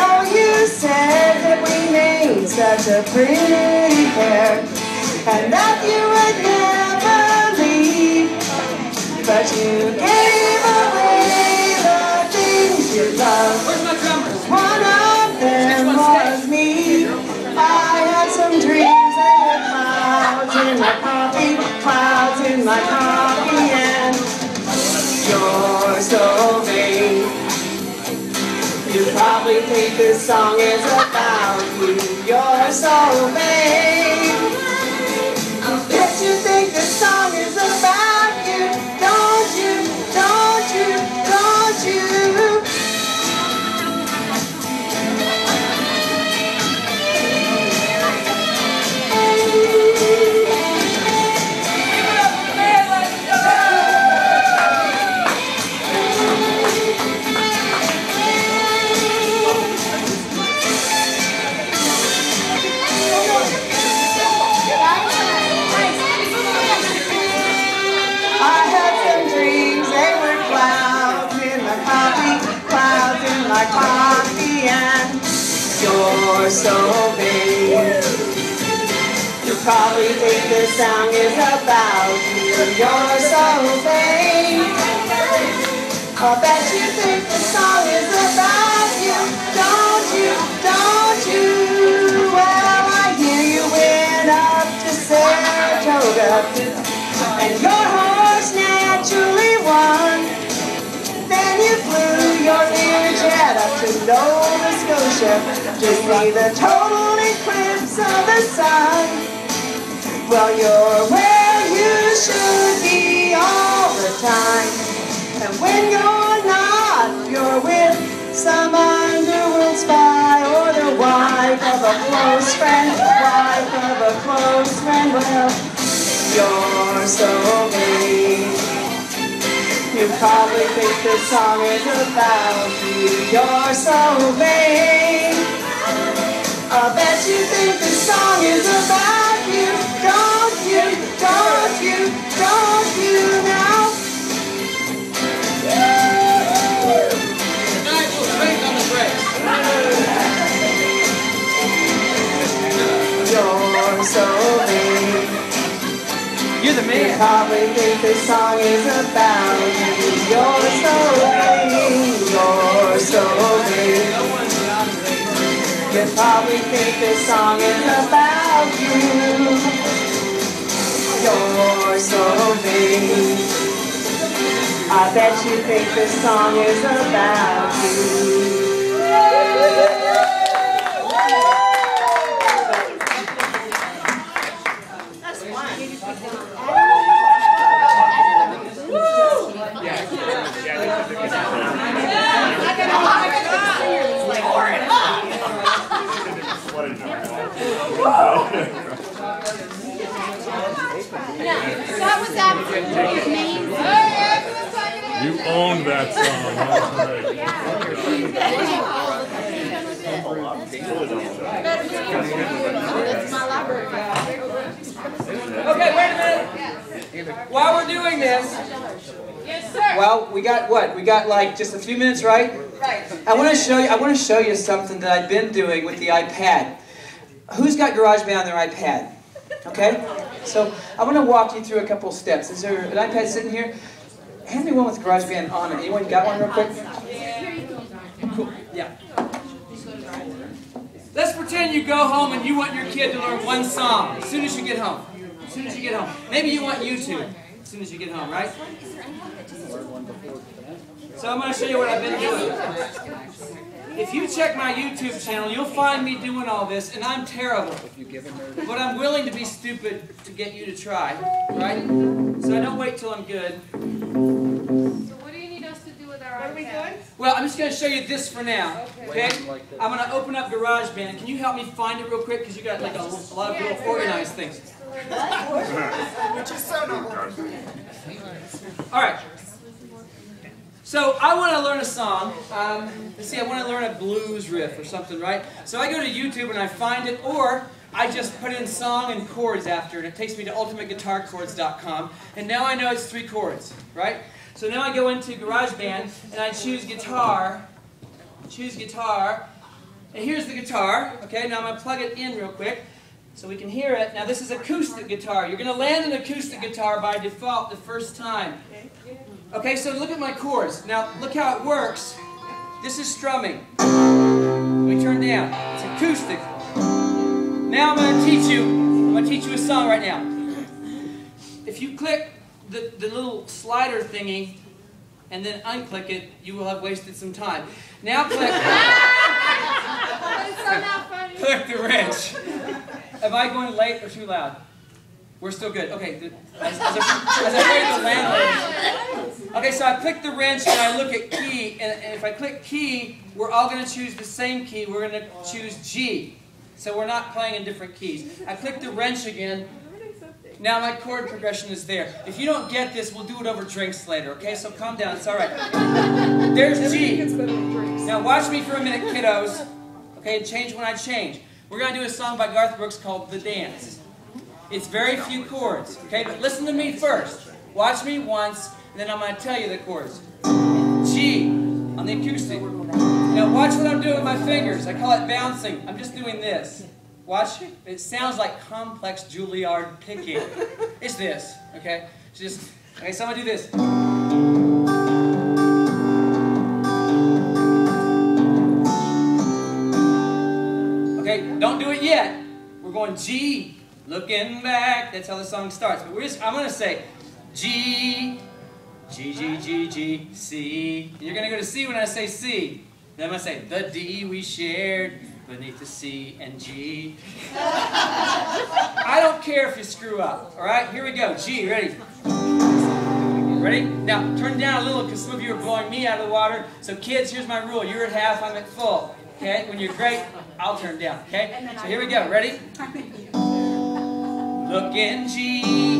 oh, you said that we made such a pretty pair, and that you would never. But you gave away the things you loved. Where's my drummers? One of them was me. I had some dreams and the clouds in my coffee, clouds in my coffee, and you're so vain. You probably think this song is about you. You're so vain. I bet you think this probably think this song is about you, you're so vain. I bet you think the song is about you, don't you, don't you? Well, I hear you went up to Saratoga. And your horse naturally won. Then you flew your Learjet up to Nova Scotia to see the total eclipse of the sun. Well, you're where you should be all the time. And when you're not, you're with some underworld spy or the wife of a close friend, wife of a close friend. Well, you're so vain. You probably think this song is about you. You're so vain. I bet you think this song is about so vain. You're the man. You probably think this song is about you. You're so vain. You're so vain. You probably think this song is about you. You're so vain. I bet you think this song is about you. That. You owned that song, library. Okay, wait a minute. While we're doing this, Yes, sir. Well, we got what? We got like just a few minutes, right? Right. I want to show you. I want to show you something that I've been doing with the iPad. Who's got GarageBand on their iPad? Okay. So I want to walk you through a couple steps. Is there an iPad sitting here? Hand me one with GarageBand on it. Anyone got one real quick? cool. Yeah. Let's pretend you go home and you want your kid to learn one song as soon as you get home. As soon as you get home. Maybe you want YouTube as soon as you get home, right? So I'm going to show you what I've been doing. If you check my YouTube channel, you'll find me doing all this, and I'm terrible. But I'm willing to be stupid to get you to try, right? So I don't wait till I'm good. So what do you need us to do with our What are we iPad? doing? Well, I'm just going to show you this for now. Okay? I'm going to open up GarageBand. Can you help me find it real quick? Because you got like a, a lot of little organized things. Which is so normal. All right. So I want to learn a song. Um, let's see, I want to learn a blues riff or something, right? So I go to YouTube and I find it, or I just put in song and chords after and It takes me to ultimateguitarchords.com, and now I know it's three chords, right? So now I go into GarageBand and I choose guitar, choose guitar, and here's the guitar. Okay, now I'm gonna plug it in real quick so we can hear it. Now this is acoustic guitar. You're gonna land an acoustic guitar by default the first time. Okay, so look at my chords. Now look how it works. This is strumming. We turn down. It's acoustic. Now I'm gonna teach you. I'm gonna teach you a song right now. If you click the, the little slider thingy and then unclick it, you will have wasted some time. Now click. So. Click the wrench. Am I going late or too loud? We're still good. Okay. As, as, a, as I the. Okay, so I click the wrench and I look at key, and, and if I click key, we're all going to choose the same key. We're going to choose G. So we're not playing in different keys. I click the wrench again. Now my chord progression is there. If you don't get this, we'll do it over drinks later, okay? So calm down, it's all right. There's G. Now watch me for a minute, kiddos. Okay, change when I change. We're going to do a song by Garth Brooks called The Dance. It's very few chords, okay? But listen to me first. Watch me once, and then I'm going to tell you the chords. G on the acoustic. Now watch what I'm doing with my fingers. I call it bouncing. I'm just doing this. Watch. It sounds like complex Juilliard picking. It's this, okay? So just, okay, so I'm going to do this. Okay, don't do it yet. We're going G, looking back. That's how the song starts. But we're just, I'm to say G, G, G, G, G, C. And you're going to go to C when I say C. Then I'm to say the D we shared beneath the C and G. I don't care if you screw up. All right, here we go. G, ready? Ready? Now turn down a little because some of you are blowing me out of the water. So kids, here's my rule. You're at half, I'm at full. Okay? When you're great, I'll turn down. Okay? So here we go. Ready? Look in G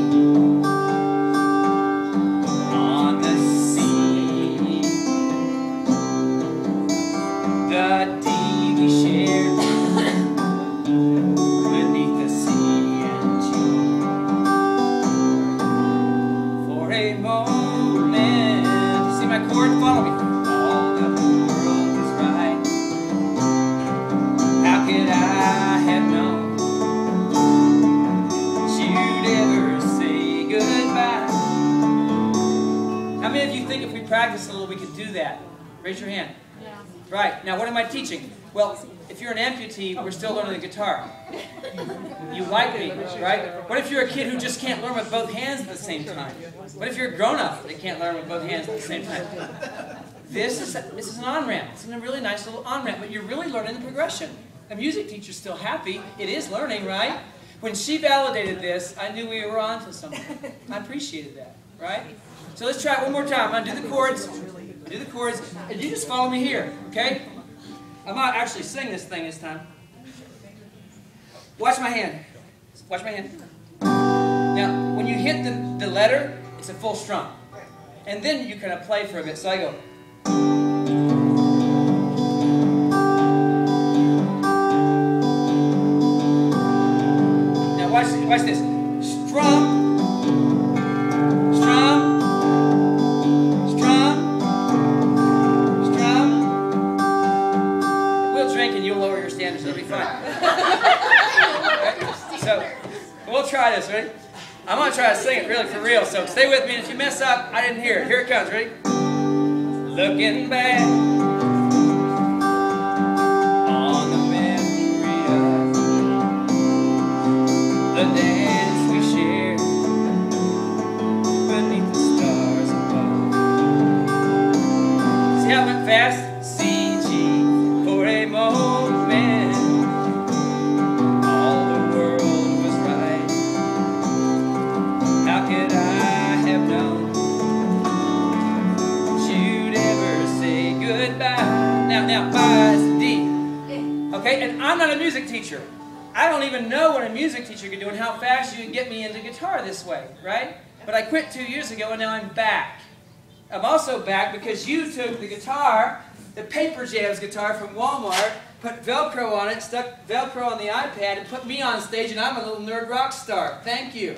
practice a little, we could do that? Raise your hand. Right. Now, what am I teaching? Well, if you're an amputee, we're still learning the guitar. You like me, right? What if you're a kid who just can't learn with both hands at the same time? What if you're a grown-up that can't learn with both hands at the same time? This is this is an on-ramp. It's a really nice little on-ramp, but you're really learning the progression. A music teacher's still happy. It is learning, right? When she validated this, I knew we were on to something. I appreciated that, right? So let's try it one more time. I'm gonna do the chords. Do the chords, and you just follow me here, okay? I'm not actually sing this thing this time. Watch my hand. Watch my hand. Now, when you hit the, the letter, it's a full strum. And then you kind of play for a bit. So I go. Now watch, watch this. Strum. Ready? I'm going to try to sing it really for real, so stay with me. If you mess up, I didn't hear it. Here it comes, ready? Looking back guitar this way, right? But I quit two years ago and now I'm back. I'm also back because you took the guitar, the Paper Jamz guitar from Walmart, put Velcro on it, stuck Velcro on the iPad, and put me on stage, and I'm a little nerd rock star. Thank you.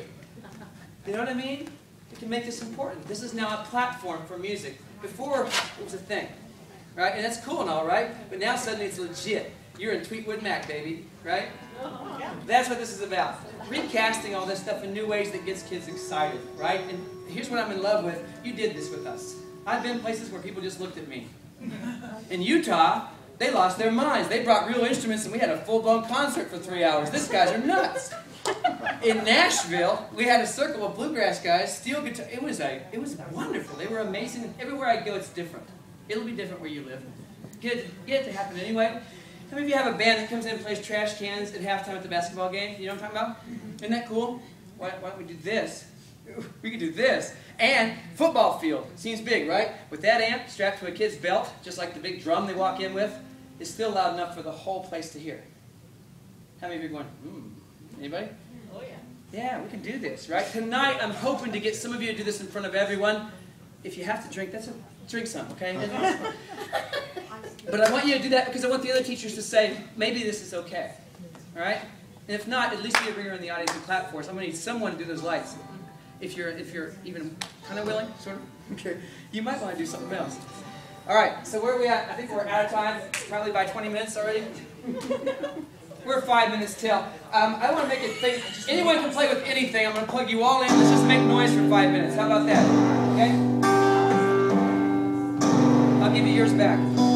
You know what I mean? We can make this important. This is now a platform for music. Before, it was a thing. Right? And that's cool and all, right? But now suddenly it's legit. You're in Tweetwood Mac, baby. Right? That's what this is about. Recasting all this stuff in new ways that gets kids excited, right? And here's what I'm in love with. You did this with us. I've been places where people just looked at me. In Utah, they lost their minds. They brought real instruments and we had a full-blown concert for three hours. These guys are nuts. In Nashville, we had a circle of bluegrass guys, steel guitar. It was a, it was wonderful. They were amazing. Everywhere I go, it's different. It'll be different where you live. Get get it to happen anyway. How many of you have a band that comes in and plays trash cans at halftime at the basketball game? You know what I'm talking about? Isn't that cool? Why, why don't we do this? We could do this. And football field. Seems big, right? With that amp strapped to a kid's belt, just like the big drum they walk in with, it's still loud enough for the whole place to hear. How many of you are going, hmm? Anybody? Oh, yeah. Yeah, we can do this, right? Tonight, I'm hoping to get some of you to do this in front of everyone. If you have to drink, that's a drink some, okay? but I want you to do that because I want the other teachers to say, maybe this is okay, all right? And if not, at least be a ringer in the audience and clap for us. I'm going to need someone to do those lights. If you're, if you're even kind of willing, sort of, okay, you might want to do something else. All right, so where are we at? I think we're out of time, probably by 20 minutes already. We're five minutes till. Um, I want to make it think. Anyone can play with anything. I'm going to plug you all in. Let's just make noise for five minutes. How about that? Okay? Give you yours back.